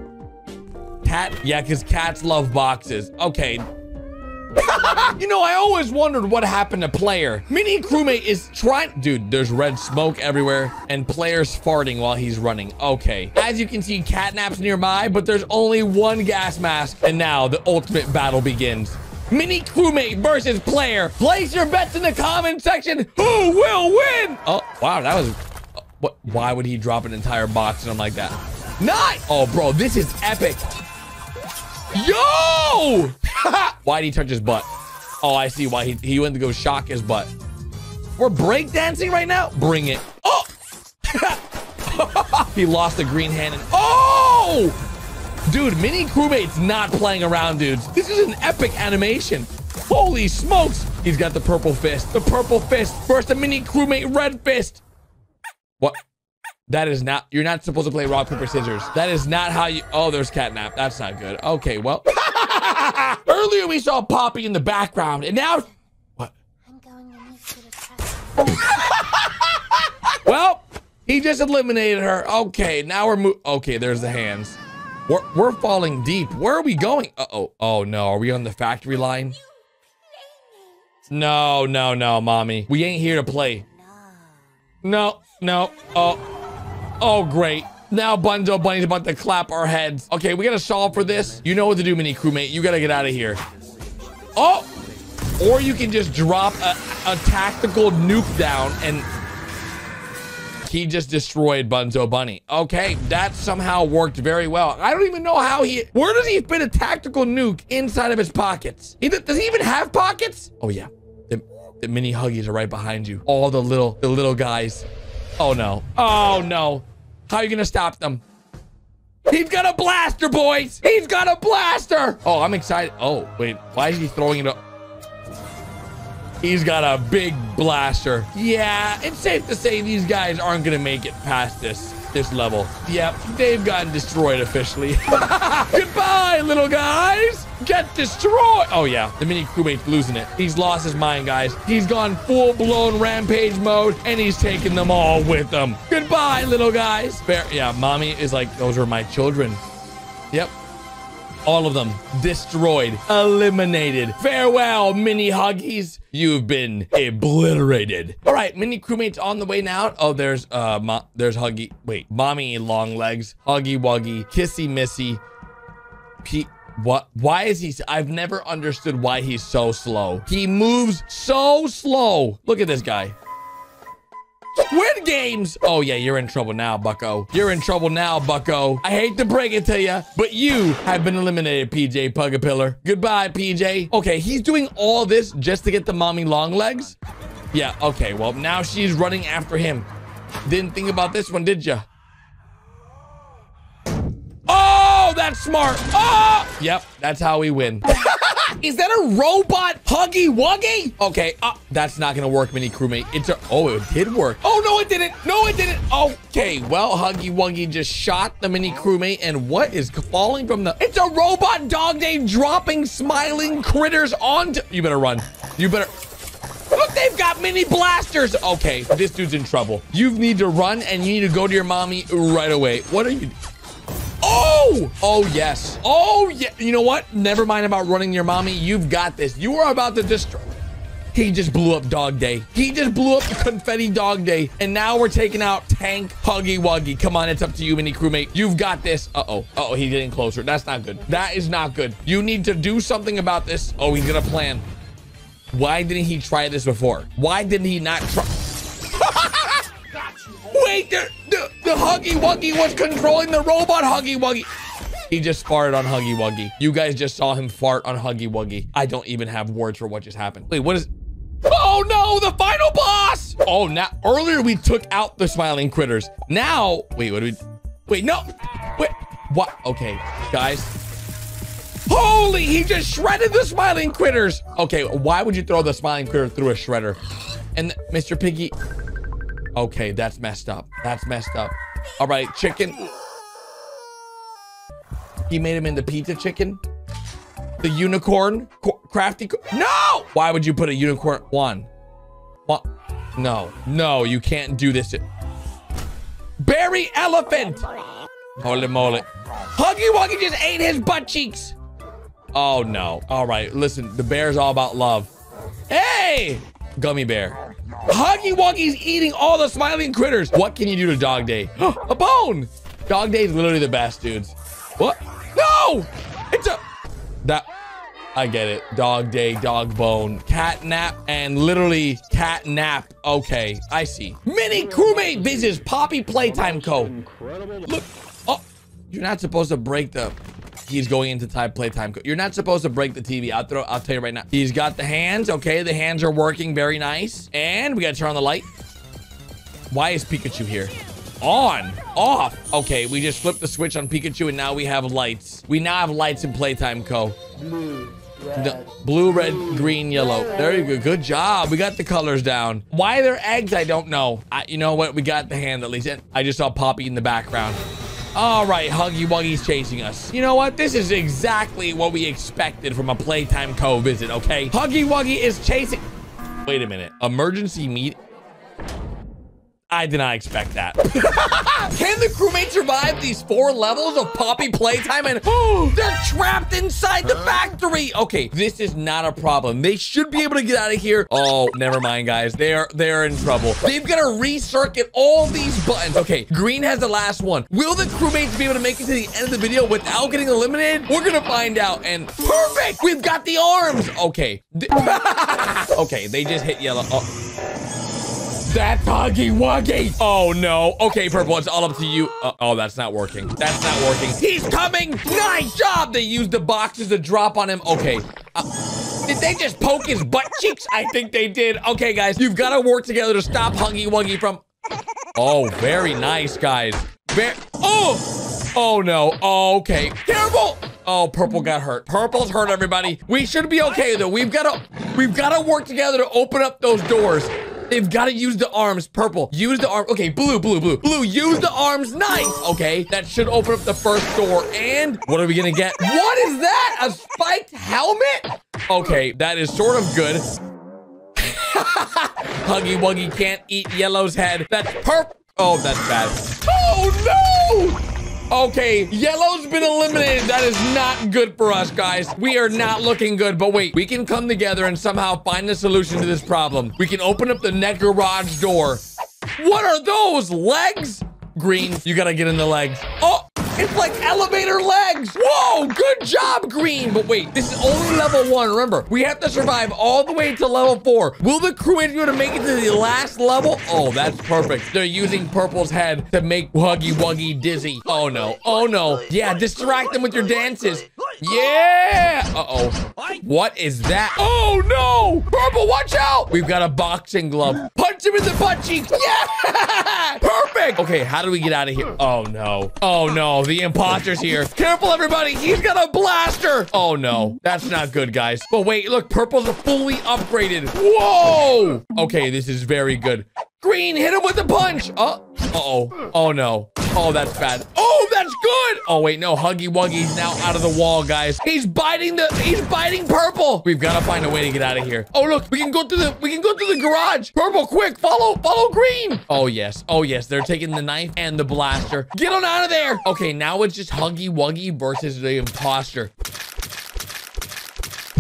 Cat? Yeah, because cats love boxes. Okay. you know, I always wondered what happened to Player. Mini Crewmate is trying... Dude, there's red smoke everywhere and Player's farting while he's running. Okay. As you can see, Catnap's nearby, but there's only one gas mask. And now the ultimate battle begins. Mini Crewmate versus Player. Place your bets in the comment section. Who will win? Oh, wow, that was... Uh, what? Why would he drop an entire box on him like that? Not! Oh, bro, this is epic. Yo! Why'd he touch his butt? Oh, I see why he, he went to go shock his butt. We're breakdancing right now? Bring it. Oh! he lost the green hand and... Oh! Dude, Mini Crewmate's not playing around, dudes. This is an epic animation. Holy smokes! He's got the purple fist. The purple fist versus the Mini Crewmate red fist. What? That is not, you're not supposed to play rock, paper, scissors. That is not how you, oh, there's catnap. That's not good. Okay, well. Earlier we saw Poppy in the background and now, what? I'm going to need you to Well, he just eliminated her. Okay, now we're mo Okay, there's the hands. We're, we're falling deep. Where are we going? Uh-oh. Oh, no. Are we on the factory line? No, no, no, mommy. We ain't here to play. No, no. Oh, oh, great. Now Bunzo Bunny's about to clap our heads. Okay, we gotta solve for this. You know what to do, mini crewmate. You gotta get out of here. Oh! Or you can just drop a, a tactical nuke down and he just destroyed Bunzo Bunny. Okay, that somehow worked very well. I don't even know how he... Where does he fit a tactical nuke inside of his pockets? He, does he even have pockets? Oh, yeah. The, the mini Huggies are right behind you. All the little, the little guys. Oh, no. Oh, no. How are you going to stop them? He's got a blaster, boys. He's got a blaster. Oh, I'm excited. Oh, wait. Why is he throwing it up? He's got a big blaster. Yeah, it's safe to say these guys aren't gonna make it past this this level. Yep, they've gotten destroyed officially. Goodbye, little guys. Get destroyed. Oh yeah, the mini crewmate's losing it. He's lost his mind, guys. He's gone full-blown rampage mode, and he's taking them all with him. Goodbye, little guys. Fair. Yeah, mommy is like, those are my children. Yep, all of them destroyed, eliminated. Farewell, mini huggies. You've been obliterated. All right, mini crewmates on the way now. Oh, there's uh, there's huggy. Wait, mommy long legs, huggy wuggy, kissy missy. P what? Why is he? I've never understood why he's so slow. He moves so slow. Look at this guy. Squid Games! Oh, yeah, you're in trouble now, bucko. You're in trouble now, bucko. I hate to break it to you, but you have been eliminated, PJ Pugapillar. Goodbye, PJ. Okay, he's doing all this just to get the mommy long legs? Yeah, okay, well, now she's running after him. Didn't think about this one, did you? Oh, that's smart. Oh, yep, that's how we win. Is that a robot Huggy Wuggy? Okay, uh, that's not gonna work, mini crewmate. It's a, oh, it did work. Oh, no, it didn't. No, it didn't. Okay, well, Huggy Wuggy just shot the mini crewmate, and what is falling from the, it's a robot dog day dropping smiling critters onto, you better run. You better, Look, they've got mini blasters. Okay, this dude's in trouble. You need to run and you need to go to your mommy right away. What are you? Oh! Oh, yes. Oh, yeah. You know what? Never mind about running your mommy. You've got this. You are about to destroy. He just blew up Dog Day. He just blew up Confetti Dog Day. And now we're taking out Tank Huggy Wuggy. Come on, it's up to you, mini crewmate. You've got this. Uh-oh. Uh oh he's getting closer. That's not good. That is not good. You need to do something about this. Oh, he's gonna plan. Why didn't he try this before? Why didn't he not try? Wait, the, the, the Huggy Wuggy was controlling the robot Huggy Wuggy. He just farted on Huggy Wuggy. You guys just saw him fart on Huggy Wuggy. I don't even have words for what just happened. Wait, what is... Oh no, the final boss! Oh, now, earlier we took out the smiling critters. Now, wait, what do we... Wait, no! Wait, what? Okay, guys, Holy, he just shredded the smiling critters. Okay, why would you throw the smiling critter through a shredder? And Mr. Piggy, okay, that's messed up. That's messed up. All right, chicken. He made him into pizza chicken. The unicorn, crafty. No! Why would you put a unicorn? One. What? No, no, you can't do this. Berry elephant. Holy moly. Huggy Wuggy just ate his butt cheeks. Oh, no. All right, listen, the bear's all about love. Hey! Gummy bear. Huggy Wuggy's eating all the smiling critters. What can you do to Dog Day? a bone! Dog Day is literally the best, dudes. What? No! It's a... That... I get it. Dog Day, dog bone, cat nap, and literally cat nap. Okay, I see. Mini crewmate visits Poppy Playtime Co. Look. Oh, you're not supposed to break the he's going into time playtime. You're not supposed to break the TV. I'll throw. I'll tell you right now. He's got the hands. Okay, the hands are working very nice. And we gotta turn on the light. Why is Pikachu here? On, off. Okay, we just flipped the switch on Pikachu and now we have lights. We now have lights in Playtime Co. Blue, red, the, blue, red, green, yellow. There you go. Good job. We got the colors down. Why are there eggs, I don't know. I, you know what? We got the hand at least. I just saw Poppy in the background. All right, Huggy Wuggy's chasing us. You know what? This is exactly what we expected from a Playtime Co visit, okay? Huggy Wuggy is chasing... Wait a minute. Emergency meet... I did not expect that. Can the crewmates survive these four levels of Poppy playtime and oh, they're trapped inside the factory? Okay, this is not a problem. They should be able to get out of here. Oh, never mind, guys. They're they're in trouble. They've got to recircuit all these buttons. Okay, green has the last one. Will the crewmates be able to make it to the end of the video without getting eliminated? We're gonna find out. And perfect, we've got the arms. Okay. okay, they just hit yellow. Oh. That's Huggy Wuggy. Oh, no. Okay, Purple, it's all up to you. Uh, oh, that's not working. That's not working. He's coming. Nice job. They used the boxes to drop on him. Okay. Uh, did they just poke his butt cheeks? I think they did. Okay, guys, you've got to work together to stop Huggy Wuggy from... Oh, very nice, guys. Very... Oh! Oh, no. Okay. Careful! Oh, purple got hurt. Purple's hurt, everybody. We should be okay, though. We've got to... We've got to work together to open up those doors. They've got to use the arms. Purple, use the arm. Okay, blue, blue, blue. Blue, use the arms. Nice. Okay, that should open up the first door. And what are we going to get? What is that? A spiked helmet? Okay, that is sort of good. Huggy Wuggy can't eat Yellow's head. That's purple. Oh, that's bad. Oh, no! Okay, yellow's been eliminated. That is not good for us, guys. We are not looking good. But wait, we can come together and somehow find a solution to this problem. We can open up the net garage door. What are those? Legs? Green, you gotta get in the legs. Oh, it's like elevator legs. Whoa, good job, Green. But wait, this is only level one. Remember, we have to survive all the way to level four. Will the crew be able to make it to the last level? Oh, that's perfect. They're using Purple's head to make Huggy Wuggy dizzy. Oh, no. Oh, no. Yeah, distract them with your dances. Yeah. Uh-oh. What is that? Oh, no. Purple, watch out. We've got a boxing glove. Punch him in the butt cheeks. Yeah. Perfect. Okay, how do we get out of here? Oh, no. Oh, no. The imposter's here. Careful, everybody. He's got a blaster. Oh, no. That's not good, guys. But wait, look. Purple's fully upgraded. Whoa. Okay, this is very good. Green, hit him with a punch. Oh, uh-oh. Oh, no. Oh, that's bad. Oh, that's good. Oh, wait, no. Huggy Wuggy's now out of the wall, guys. He's biting the, he's biting purple. We've got to find a way to get out of here. Oh, look, we can go through the, we can go through the garage. Purple, quick, follow, follow green. Oh, yes. Oh, yes. They're taking the knife and the blaster. Get on out of there. Okay, now it's just Huggy Wuggy versus the imposter.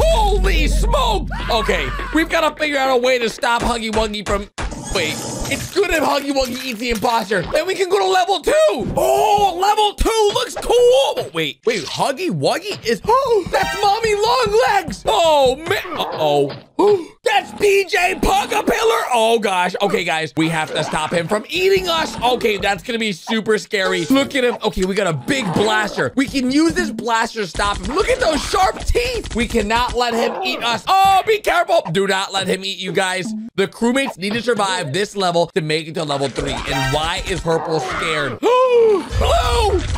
Holy smoke! Okay, we've got to figure out a way to stop Huggy Wuggy from... Wait, it's good if Huggy Wuggy eats the imposter. Then we can go to level two. Oh, level two looks cool. Wait, wait, Huggy Wuggy is... Oh, that's Mommy Long Legs. Oh, man. Uh-oh. That's PJ Pugapillar. Oh, gosh. Okay, guys, we have to stop him from eating us. Okay, that's going to be super scary. Look at him. Okay, we got a big blaster. We can use this blaster to stop him. Look at those sharp teeth. We cannot let him eat us. Oh, be careful. Do not let him eat you guys. The crewmates need to survive this level to make it to level three. And why is Purple scared? Blue!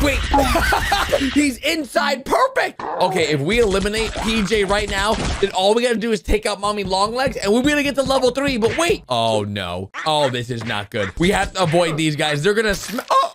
Wait, he's inside perfect. Okay, if we eliminate PJ right now, then all we gotta do is take out Mommy Longlegs and we're gonna get to level three. But wait, oh no. Oh, this is not good. We have to avoid these guys. They're gonna sm- oh,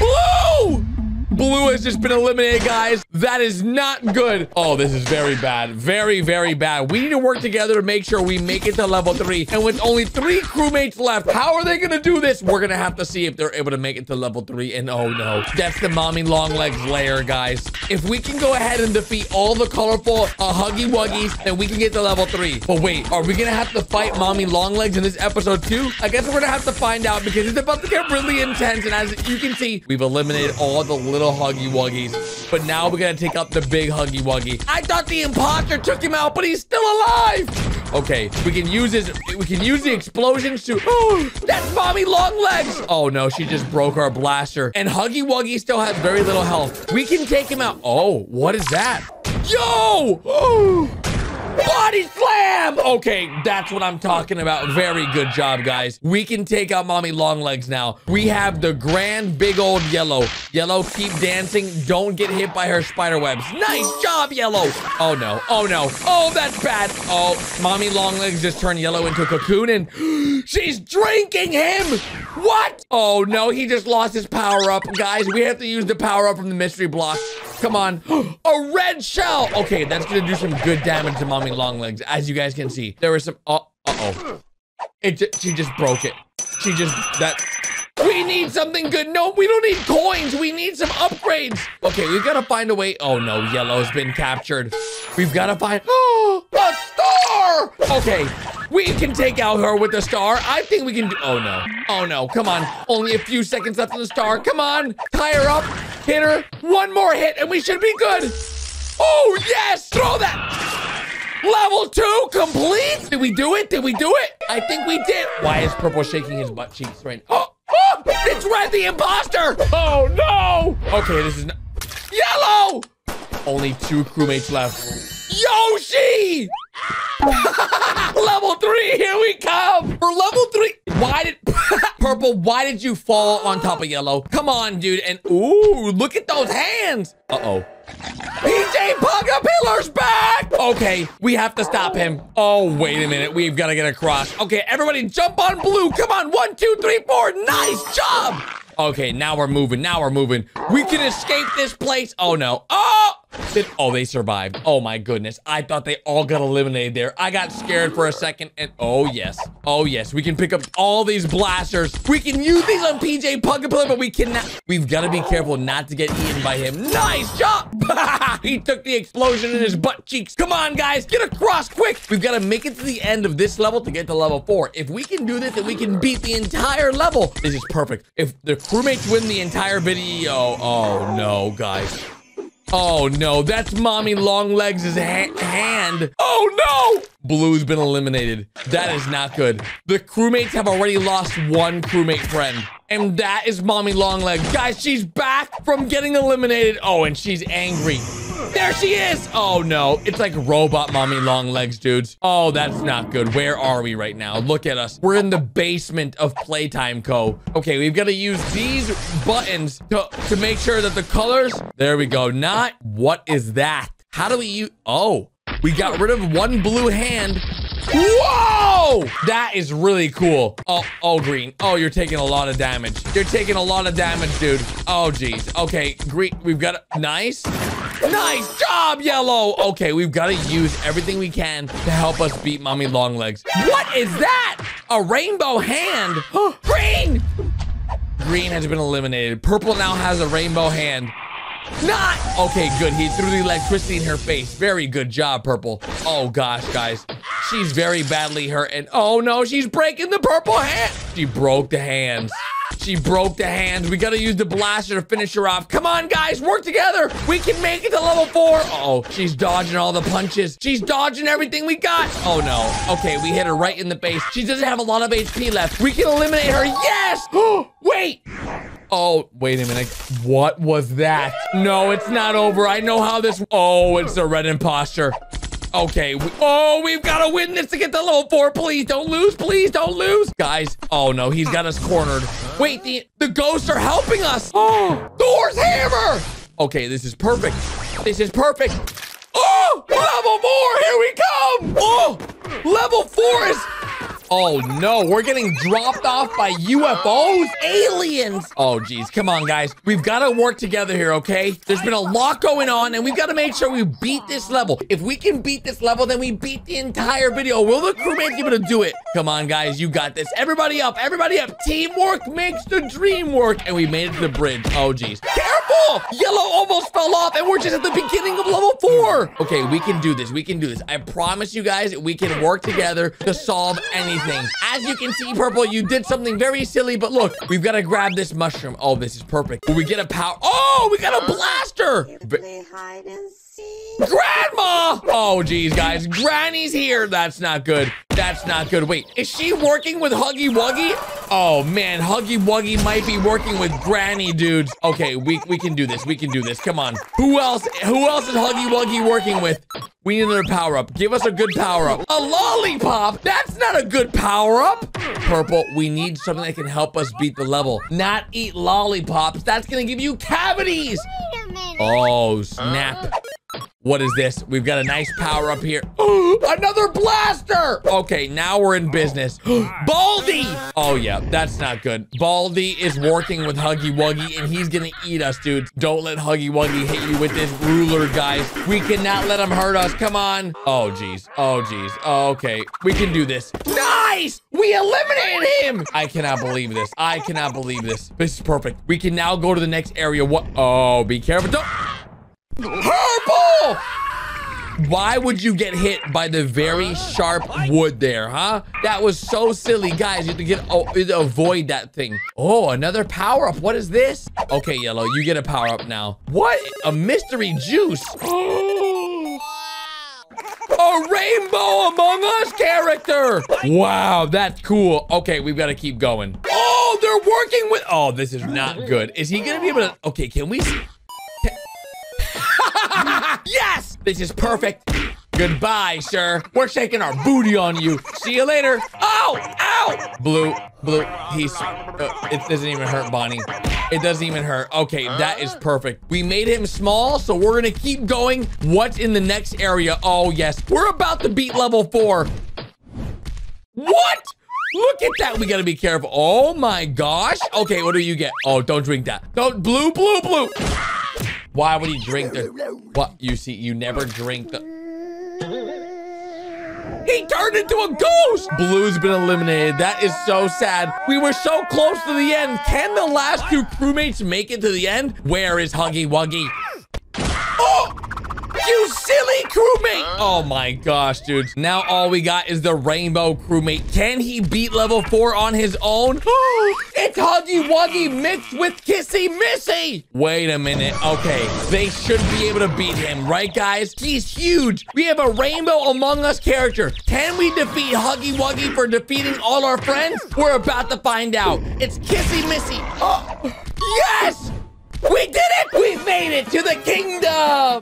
oh! Blue has just been eliminated, guys. That is not good. Oh, this is very bad. Very, very bad. We need to work together to make sure we make it to level three. And with only three crewmates left, how are they going to do this? We're going to have to see if they're able to make it to level three. And oh no, that's the mommy long legs layer, guys. If we can go ahead and defeat all the colorful uh, Huggy Wuggies, then we can get to level three. But wait, are we going to have to fight mommy long legs in this episode too? I guess we're going to have to find out because it's about to get really intense. And as you can see, we've eliminated all the little Huggy Wuggies. But now we're gonna take up the big Huggy Wuggy. I thought the imposter took him out, but he's still alive. Okay, we can use his, we can use the explosions to, oh, that's mommy long legs. Oh no, she just broke our blaster. And Huggy Wuggy still has very little health. We can take him out. Oh, what is that? Yo! Oh! Body slam! Okay, that's what I'm talking about. Very good job, guys. We can take out Mommy Longlegs now. We have the grand big old Yellow. Yellow, keep dancing. Don't get hit by her spider webs. Nice job, Yellow. Oh, no. Oh, no. Oh, that's bad. Oh, Mommy Longlegs just turned Yellow into a cocoon and she's drinking him. What? Oh, no. He just lost his power up. Guys, we have to use the power up from the mystery block. Come on. A red shell. Okay, that's going to do some good damage to Mommy Longlegs. As you guys can see, there was some... Oh, uh-oh. It she just broke it. She just... That... We need something good. No, we don't need coins. We need some upgrades. Okay, we've got to find a way. Oh, no. Yellow's been captured. We've got to find... Oh, a star. Okay, we can take out her with the star. I think we can do... Oh, no. Oh, no. Come on. Only a few seconds left on the star. Come on. Tie her up. Hit her. One more hit, and we should be good. Oh, yes. Throw that. Level two complete? Did we do it? Did we do it? I think we did. Why is Purple shaking his butt cheeks right now? Oh, oh, it's Red the imposter. Oh, no. Okay, this is not... Yellow. Only two crewmates left. Yoshi! level three, here we come. For level three, why did... Purple, why did you fall on top of yellow? Come on, dude. And, ooh, look at those hands. Uh-oh. PJ Pugapillar's back! Okay, we have to stop him. Oh, wait a minute. We've got to get across. Okay, everybody jump on blue. Come on. One, two, three, four. Nice job. Okay, now we're moving. Now we're moving. We can escape this place. Oh, no. Oh! Oh, they survived. Oh, my goodness. I thought they all got eliminated there. I got scared for a second. And oh, yes. Oh, yes. We can pick up all these blasters. We can use these on PJ Pugapillar, but we cannot. We've got to be careful not to get eaten by him. Nice job. he took the explosion in his butt cheeks. Come on, guys. Get across quick. We've got to make it to the end of this level to get to level four. If we can do this, then we can beat the entire level. This is perfect. If the crewmates win the entire video, oh, no, guys. Oh no, that's Mommy Longlegs' ha hand. Oh no! Blue's been eliminated. That is not good. The crewmates have already lost one crewmate friend. And that is Mommy Longlegs. Guys, she's back from getting eliminated. Oh, and she's angry. There she is. Oh no, it's like robot mommy long legs, dudes. Oh, that's not good. Where are we right now? Look at us. We're in the basement of Playtime Co. Okay, we've got to use these buttons to, to make sure that the colors, there we go. Not, what is that? How do we use, oh, we got rid of one blue hand. Whoa! That is really cool. Oh, oh, green. Oh, you're taking a lot of damage. You're taking a lot of damage, dude. Oh, geez. Okay, green. We've got a... Nice. Nice job, yellow. Okay, we've got to use everything we can to help us beat mommy long legs. What is that? A rainbow hand. green. Green has been eliminated. Purple now has a rainbow hand. Not okay. Good. He threw the electricity in her face. Very good job, Purple. Oh gosh, guys, she's very badly hurt. And oh no, she's breaking the purple hand. She broke the hands. She broke the hands. We gotta use the blaster to finish her off. Come on, guys, work together. We can make it to level four. oh, she's dodging all the punches. She's dodging everything we got. Oh no. Okay, we hit her right in the face. She doesn't have a lot of HP left. We can eliminate her. Yes. Wait. Oh, wait a minute. What was that? No, it's not over. I know how this... Oh, it's a red imposter. Okay. We, oh, we've got to win this to get to level four. Please don't lose. Please don't lose. Guys. Oh, no. He's got us cornered. Wait, the, the ghosts are helping us. Oh, Thor's hammer. Okay, this is perfect. This is perfect. Oh, level four. Here we come. Oh, level four is... Oh no, we're getting dropped off by UFOs? Aliens! Oh geez, come on guys. We've got to work together here, okay? There's been a lot going on and we've got to make sure we beat this level. If we can beat this level, then we beat the entire video. Will the crewmates be able to do it? Come on guys, you got this. Everybody up, everybody up. Teamwork makes the dream work. And we made it to the bridge. Oh geez. Careful! Yellow almost fell off and we're just at the beginning of level four. Okay, we can do this. We can do this. I promise you guys, we can work together to solve anything. As you can see, Purple, you did something very silly, but look, we've got to grab this mushroom. Oh, this is perfect. We get a power? Oh, we got a blaster. Play hide and. Grandma! Oh, geez, guys. Granny's here. That's not good. That's not good. Wait, is she working with Huggy Wuggy? Oh, man. Huggy Wuggy might be working with Granny, dudes. Okay, we, we can do this. We can do this. Come on. Who else? Who else is Huggy Wuggy working with? We need another power up. Give us a good power up. A lollipop? That's not a good power up. Purple, we need something that can help us beat the level. Not eat lollipops. That's going to give you cavities. Oh, snap. What is this? We've got a nice power up here. Another blaster! Okay, now we're in business. Baldi! Oh, yeah, that's not good. Baldi is working with Huggy Wuggy, and he's gonna eat us, dudes. Don't let Huggy Wuggy hit you with this ruler, guys. We cannot let him hurt us. Come on. Oh, jeez. Oh, jeez. Oh, okay. We can do this. Nice! We eliminated him! I cannot believe this. I cannot believe this. This is perfect. We can now go to the next area. What? Oh, be careful. Don't... Purple! Why would you get hit by the very sharp wood there, huh? That was so silly. Guys, you have to get oh, avoid that thing. Oh, another power up. What is this? Okay, Yellow, you get a power up now. What? A mystery juice. A Rainbow Among Us character. Wow, that's cool. Okay, we've got to keep going. Oh, they're working with... Oh, this is not good. Is he going to be able to... Okay, can we... yes! This is perfect. Goodbye, sir. We're shaking our booty on you. See you later. Oh, ow! Blue, blue, he's, uh, it doesn't even hurt, Bonnie. It doesn't even hurt. Okay, that is perfect. We made him small, so we're gonna keep going. What's in the next area? Oh, yes. We're about to beat level four. What? Look at that. We gotta be careful. Oh my gosh. Okay, what do you get? Oh, don't drink that. Don't, blue, blue, blue. Why would he drink the, what? You see, you never drink the, he turned into a ghost! Blue's been eliminated. That is so sad. We were so close to the end. Can the last two crewmates make it to the end? Where is Huggy Wuggy? Oh! You silly crewmate! Oh my gosh, dudes. Now all we got is the rainbow crewmate. Can he beat level four on his own? it's Huggy Wuggy mixed with Kissy Missy! Wait a minute. Okay, they should be able to beat him, right guys? He's huge. We have a Rainbow Among Us character. Can we defeat Huggy Wuggy for defeating all our friends? We're about to find out. It's Kissy Missy. Oh, yes! We did it! We made it to the kingdom!